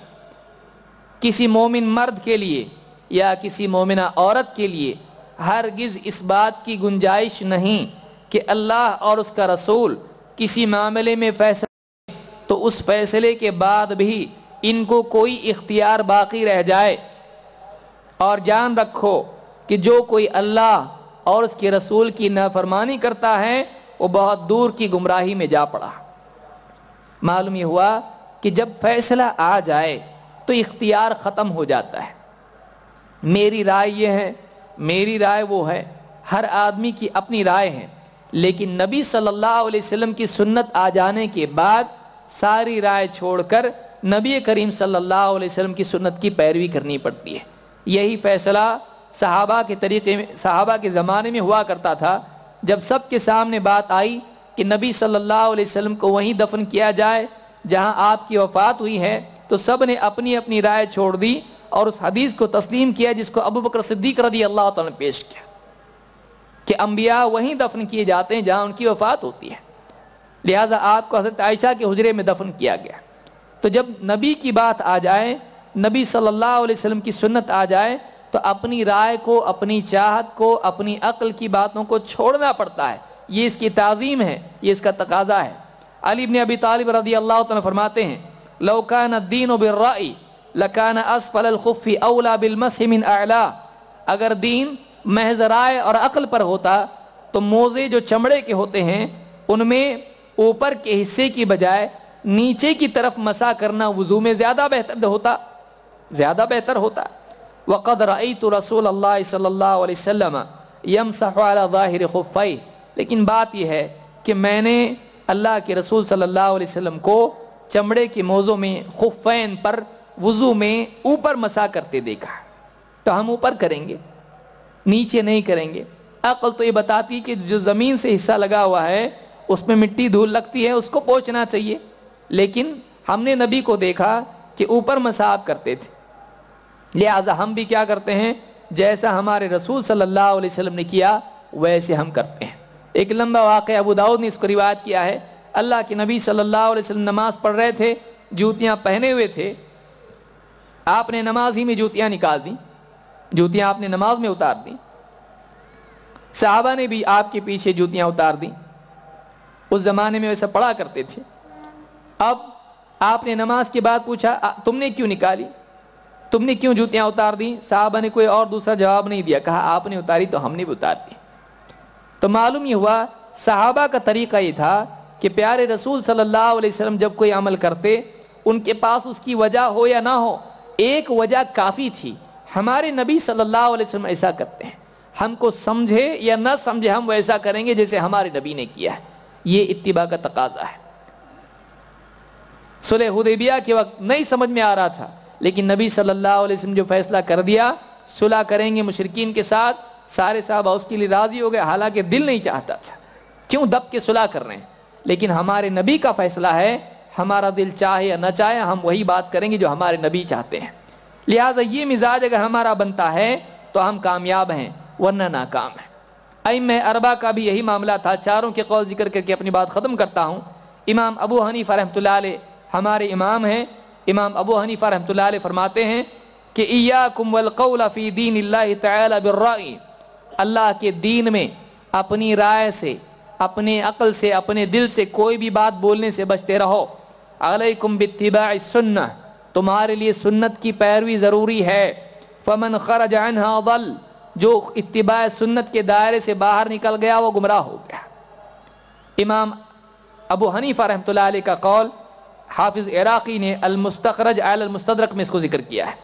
کسی مومن مرد کے لیے یا کسی مومنہ عورت کے لیے ہرگز اس بات کی گنجائش نہیں کہ اللہ اور اس کا رسول کسی معاملے میں فیصلہ تو اس فیصلے کے بعد بھی ان کو کوئی اختیار باقی رہ جائے۔ اور جان رکھو کہ جو کوئی اللہ اور اس کے رسول کی نافرمانی کرتا ہے، وہ بہت دور کی گمراہی میں جا پڑا۔ معلوم یہ ہوا کہ جب فیصلہ آ جائے تو اختیار ختم ہو جاتا ہے۔ میری رائے یہ ہے، میری رائے وہ ہے، ہر آدمی کی اپنی رائے ہے۔ لیکن نبی صلی اللہ علیہ وسلم کی سنت آ جانے کے بعد ساری رائے چھوڑ کر نبی کریم صلی اللہ علیہ وسلم کی سنت کی پیروی کرنی پڑتی ہے۔ یہی فیصلہ صحابہ کے طریقے میں، صحابہ کے زمانے میں ہوا کرتا تھا۔ جب سب کے سامنے بات آئی کہ نبی صلی اللہ علیہ وسلم کو وہیں دفن کیا جائے، جہاں آپ کی وفات ہوئی ہے، تو سب نے اپنی اپنی رائے چھوڑ دی اور اس حدیث کو تسلیم کیا جس کو ابو بکر صدیق رضی اللہ تعالیٰ نے پیش کیا کہ انبیاء وہیں دفن کیے جاتے ہیں جہاں ان کی وفات ہوتی ہے۔ لہٰذا آپ کو حضرت عائشہ کے حجرے میں دفن کیا گیا۔ تو جب نبی کی بات آ جائے، نبی صلی اللہ علیہ وسلم کی سنت آ جائے، تو اپنی رائے کو، اپنی چاہت کو، اپنی عقل کی باتوں کو چھوڑنا پڑتا ہے۔ یہ اس کی تعظیم ہے، یہ اس کا تقاضا ہے۔ علی بن ابی طالب رضی اللہ تعالیٰ فرماتے ہیں لوکان الدین و بالرائی لکان اسفل الخف اولا بالمسح من اگر دین محض رائے اور عقل پر ہوتا، تو موزے جو چمڑے کے ہوتے ہیں، ان میں اوپر کے حصے کی بجائے نیچے کی طرف مسا کرنا وضو میں زیادہ بہتر ہوتا، زیادہ بہتر ہوتا۔ وقد رأيت رسول اللہ صلی اللہ علیہ وسلم يمسح على ظاہر خفی لیکن بات یہ ہے کہ میں نے اللہ کے رسول صلی اللہ علیہ وسلم کو چمڑے کے موضوع میں، خفین پر، وضو میں اوپر مسا کرتے دیکھا۔ تو ہم اوپر کریں گے، نیچے نہیں کریں گے۔ عقل تو یہ بتاتی کہ جو زمین سے حصہ لگا ہوا ہے، اس میں مٹی دھول لگتی ہے، اس کو پہنچنا چاہیے۔ لیکن ہم نے نبی کو دیکھا کہ اوپر مساف کرتے تھے۔ لہٰذا ہم بھی کیا کرتے ہیں؟ جیسا ہمارے رسول صلی اللہ علیہ وسلم نے کیا، ویسے ہم کرتے ہیں۔ ایک لمبا واقعہ ابو داؤد نے اس کو روایت کیا ہے۔ اللہ کے نبی صلی اللہ علیہ وسلم نماز پڑھ رہے تھے، جوتیاں پہنے ہوئے تھے۔ آپ نے نماز ہی میں جوتیاں نکال دیں۔ جوتیاں آپ نے نماز میں اتار دیں۔ صحابہ نے بھی آپ کے پیچھے جوتیاں اتار دیں۔ اس زمانے میں ویسا پڑھا کرتے تھے۔ اب آپ نے نماز کے بعد پوچھا تم نے کیوں نکالی؟ تم نے کیوں جوتیاں اتار دیں؟ صحابہ نے کوئی اور دوسرا جواب نہیں دیا۔ کہا، آپ نے اتاری تو ہم نے بھی اتار دی۔ تو معلوم یہ ہوا، صحابہ کا طریقہ یہ تھا کہ پیارے رسول صلی اللہ علیہ وسلم جب کوئی عمل کرتے، ان کے پاس اس کی وجہ ہو یا نہ ہو، ایک وجہ کافی تھی۔ ہمارے نبی صلی اللہ علیہ وسلم ایسا کرتے ہیں۔ ہم کو سمجھے یا نہ سمجھے، ہم ویسا کریں گے جیسے ہمارے نبی نے کیا ہے۔ یہ اتباع کا تقاضا ہے۔ صلح حدیبیہ کے وقت نہیں سمجھ میں آ رہا تھا، لیکن نبی صلی اللہ علیہ وسلم جو فیصلہ کر دیا، صلح کریں گے مشرقین کے ساتھ سارے صحابہ اس کے لیے راضی ہو گئے، حالانکہ دل نہیں چاہتا تھا۔ کیوں دب کے صلح کر رہے ہیں؟ لیکن ہمارے نبی کا فیصلہ ہے، ہمارا دل چاہے یا نہ چاہے، ہم وہی بات کریں گے جو ہمارے نبی چاہتے ہیں۔ لہٰذا یہ مزاج اگر ہمارا بنتا ہے، تو ہم کامیاب ہیں، ورنہ ناکام ہیں۔ ام اربا کا بھی یہی معاملہ تھا۔ چاروں کے قول ذکر کر کے اپنی بات ختم کرتا ہوں۔ امام ابو حنیفہ رحمۃ اللہ علیہ ہمارے امام ہیں۔ امام ابو حنیفہ رحمۃ اللہ علیہ فرماتے ہیں کہ ایاکم والقول فی دین اللہ تعالی بالرائی اللہ کے دین میں اپنی رائے سے، اپنے عقل سے، اپنے دل سے کوئی بھی بات بولنے سے بچتے رہو۔ علیکم باتباع السنہ، تمہارے لیے سنت کی پیروی ضروری ہے۔ فمن خرج عنها ضل، جو اتباع سنت کے دائرے سے باہر نکل گیا، وہ گمراہ ہو گیا۔ امام ابو حنیفہ رحمۃ اللہ علیہ کا قول، حافظ عراقی نے المستخرج علی المستدرک میں اس کو ذکر کیا ہے۔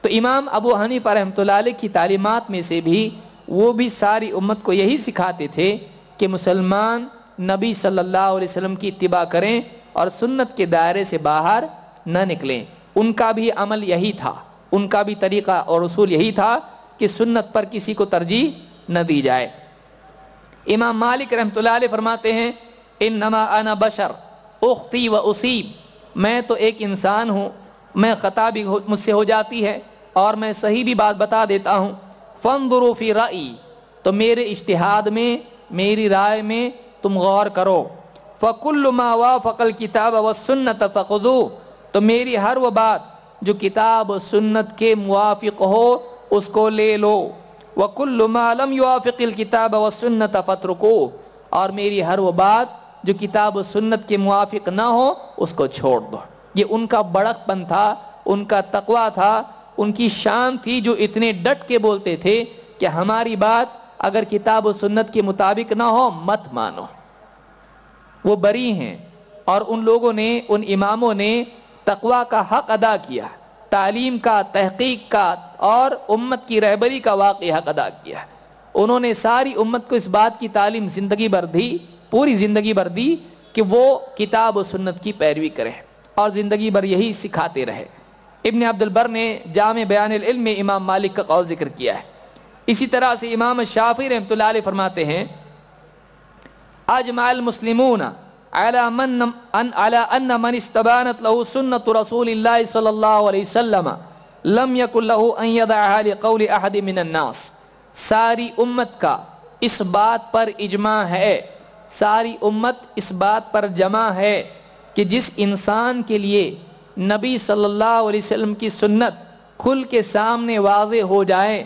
تو امام ابو حنیفہ رحمۃ اللہ علیہ کی تعلیمات میں سے بھی وہ بھی ساری امت کو یہی سکھاتے تھے کہ مسلمان نبی صلی اللہ علیہ وسلم کی اتباع کریں اور سنت کے دائرے سے باہر نہ نکلیں۔ ان کا بھی عمل یہی تھا۔ ان کا بھی طریقہ اور اصول یہی تھا کہ سنت پر کسی کو ترجیح نہ دی جائے۔ امام مالک رحمۃ اللہ علیہ فرماتے ہیں، انما انا بشر، اختی و اسیب میں تو ایک انسان ہوں، میں خطا بھی مجھ سے ہو جاتی ہے اور میں صحیح بھی بات بتا دیتا ہوں۔ فن فی رائی تو میرے اشتہاد میں، میری رائے میں تم غور کرو۔ فکل ما وافق الکتاب و سنت فخذو تو میری ہر وہ بات جو کتاب و سنت کے موافق ہو، اس کو لے لو۔ وکل ما لم یوافق الکتاب و سنت فترکو اور میری ہر وہ بات جو کتاب و سنت کے موافق نہ ہو، اس کو چھوڑ دو۔ یہ ان کا بڑک پن تھا، ان کا تقوی تھا ان کی شان تھی جو اتنے ڈٹ کے بولتے تھے کہ ہماری بات اگر کتاب و سنت کے مطابق نہ ہو، مت مانو۔ وہ بری ہیں اور ان لوگوں نے، ان اماموں نے تقوی کا حق ادا کیا، تعلیم کا، تحقیق کا اور امت کی رہبری کا واقعی حق ادا کیا۔ انہوں نے ساری امت کو اس بات کی تعلیم زندگی بھر دی، پوری زندگی بھر دی کہ وہ کتاب و سنت کی پیروی کرے اور زندگی بھر یہی سکھاتے رہے۔ ابن عبد البر نے جامع بیان العلم میں امام مالک کا قول ذکر کیا ہے۔ اسی طرح سے امام شافی رحمۃ اللہ علیہ فرماتے ہیں، اجمع المسلمون على من ان على ان من استبانت له سنت رسول الله صلی اللہ علیہ وسلم، لم يكن له ان يدعها لقول احد من الناس۔ ساری امت کا اس بات پر اجماع ہے، ساری امت اس بات پر جمع ہے کہ جس انسان کے لیے نبی صلی اللہ علیہ وسلم کی سنت کھل کے سامنے واضح ہو جائے،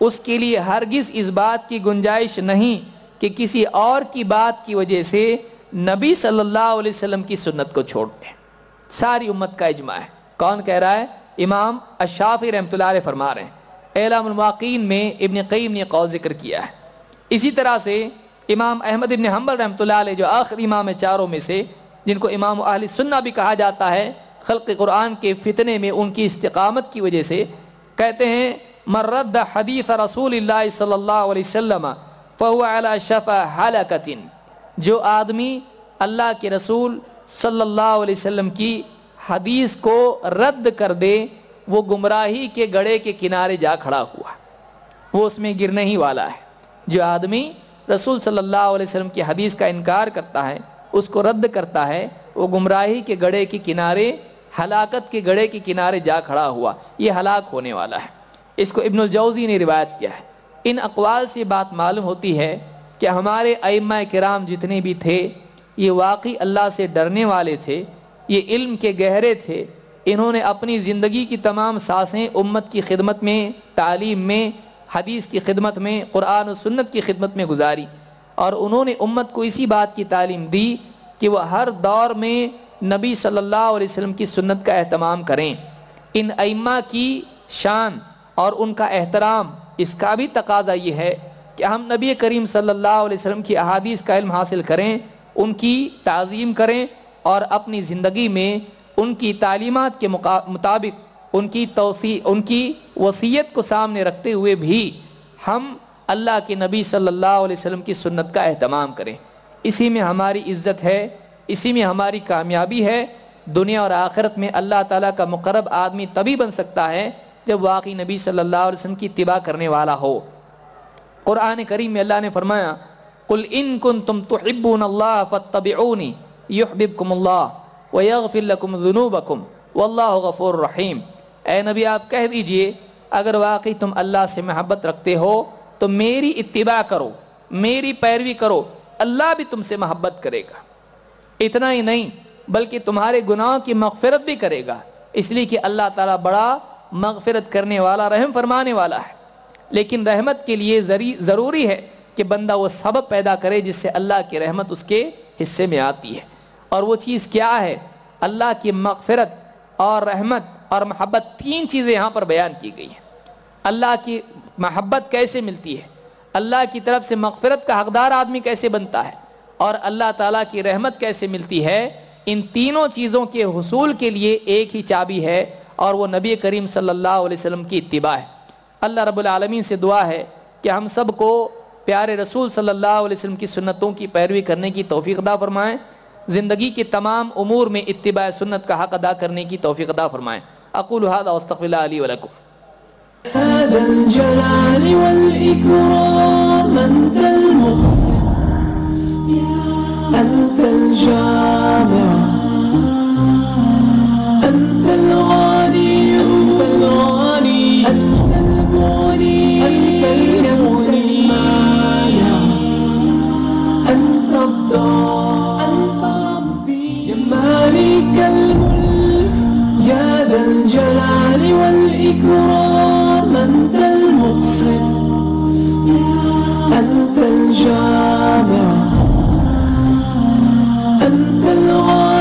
اس کے لیے ہرگز اس بات کی گنجائش نہیں کہ کسی اور کی بات کی وجہ سے نبی صلی اللہ علیہ وسلم کی سنت کو چھوڑ دیں۔ ساری امت کا اجماع ہے۔ کون کہہ رہا ہے؟ امام اشافی رحمۃ اللہ علیہ فرما رہے ہیں۔ اعلام المواقین میں ابن قیم نے قول ذکر کیا ہے۔ اسی طرح سے امام احمد ابن حنبل رحمۃ اللہ علیہ جو آخر امام چاروں میں سے، جن کو امام اہل سنہ بھی کہا جاتا ہے خلق قرآن کے فتنے میں ان کی استقامت کی وجہ سے کہتے ہیں مرد حدیث رسول اللہ صلی اللہ علیہ وسلم فهو على شفا حلقت جو آدمی اللہ کے رسول صلی اللہ علیہ وسلم کی حدیث کو رد کر دے، وہ گمراہی کے گڑے کے کنارے جا کھڑا ہوا۔ وہ اس میں گرنے ہی والا ہے۔ جو آدمی رسول صلی اللہ علیہ وسلم کی حدیث کا انکار کرتا ہے، اس کو رد کرتا ہے، وہ گمراہی کے گڑے کے کنارے ہلاکت کے گڑے کے کنارے جا کھڑا ہوا، یہ ہلاک ہونے والا ہے۔ اس کو ابن الجوزی نے روایت کیا ہے۔ ان اقوال سے بات معلوم ہوتی ہے کہ ہمارے ائمہ کرام جتنے بھی تھے، یہ واقعی اللہ سے ڈرنے والے تھے، یہ علم کے گہرے تھے۔ انہوں نے اپنی زندگی کی تمام سانسیں امت کی خدمت میں، تعلیم میں، حدیث کی خدمت میں، قرآن و سنت کی خدمت میں گزاری۔ اور انہوں نے امت کو اسی بات کی تعلیم دی کہ وہ ہر دور میں نبی صلی اللہ علیہ وسلم کی سنت کا اہتمام کریں۔ ان ائمہ کی شان اور ان کا احترام، اس کا بھی تقاضا یہ ہے کہ ہم نبی کریم صلی اللہ علیہ وسلم کی احادیث کا علم حاصل کریں، ان کی تعظیم کریں اور اپنی زندگی میں ان کی تعلیمات کے مطابق ان کی توسیع ان کی وصیت کو سامنے رکھتے ہوئے بھی ہم اللہ کے نبی صلی اللہ علیہ وسلم کی سنت کا اہتمام کریں۔ اسی میں ہماری عزت ہے۔ اسی میں ہماری کامیابی ہے۔ دنیا اور آخرت میں اللہ تعالیٰ کا مقرب آدمی تبھی بن سکتا ہے جب واقعی نبی صلی اللہ علیہ وسلم کی اتباع کرنے والا ہو۔ قرآن کریم میں اللہ نے فرمایا، قل ان کن تم تحبون اللہ فتبعونی یحببکم اللہ ویغفر لکم ذنوبکم واللہ غفور رحیم۔ اے نبی، آپ کہہ دیجیے، اگر واقعی تم اللہ سے محبت رکھتے ہو تو میری اتباع کرو، میری پیروی کرو، اللہ بھی تم سے محبت کرے گا۔ اتنا ہی نہیں، بلکہ تمہارے گناہوں کی مغفرت بھی کرے گا۔ اس لیے کہ اللہ تعالیٰ بڑا مغفرت کرنے والا، رحم فرمانے والا ہے۔ لیکن رحمت کے لیے ضروری ہے کہ بندہ وہ سبب پیدا کرے جس سے اللہ کی رحمت اس کے حصے میں آتی ہے۔ اور وہ چیز کیا ہے؟ اللہ کی مغفرت اور رحمت اور محبت تین چیزیں یہاں پر بیان کی گئی ہیں۔ اللہ کی محبت کیسے ملتی ہے؟ اللہ کی طرف سے مغفرت کا حقدار آدمی کیسے بنتا ہے؟ اور اللہ تعالیٰ کی رحمت کیسے ملتی ہے؟ ان تینوں چیزوں کے حصول کے لیے ایک ہی چابی ہے اور وہ نبی کریم صلی اللہ علیہ وسلم کی اتباع ہے۔ اللہ رب العالمین سے دعا ہے کہ ہم سب کو پیارے رسول صلی اللہ علیہ وسلم کی سنتوں کی پیروی کرنے کی توفیق ادا فرمائیں زندگی کے تمام امور میں اتباع سنت کا حق ادا کرنے کی توفیق ادا فرمائیں اقول هذا واستغفر الله لي ولكم۔ هذا الجلال والإكرام أنت أنت الجامع. أنت الغني. أنت الغني. أنت المغني. أنت المغني. المانع أنت الضار. أنت ربي. يا مالك الملك. يا ذا الجلال والإكرام. أنت المقسط. أنت الجامع. one.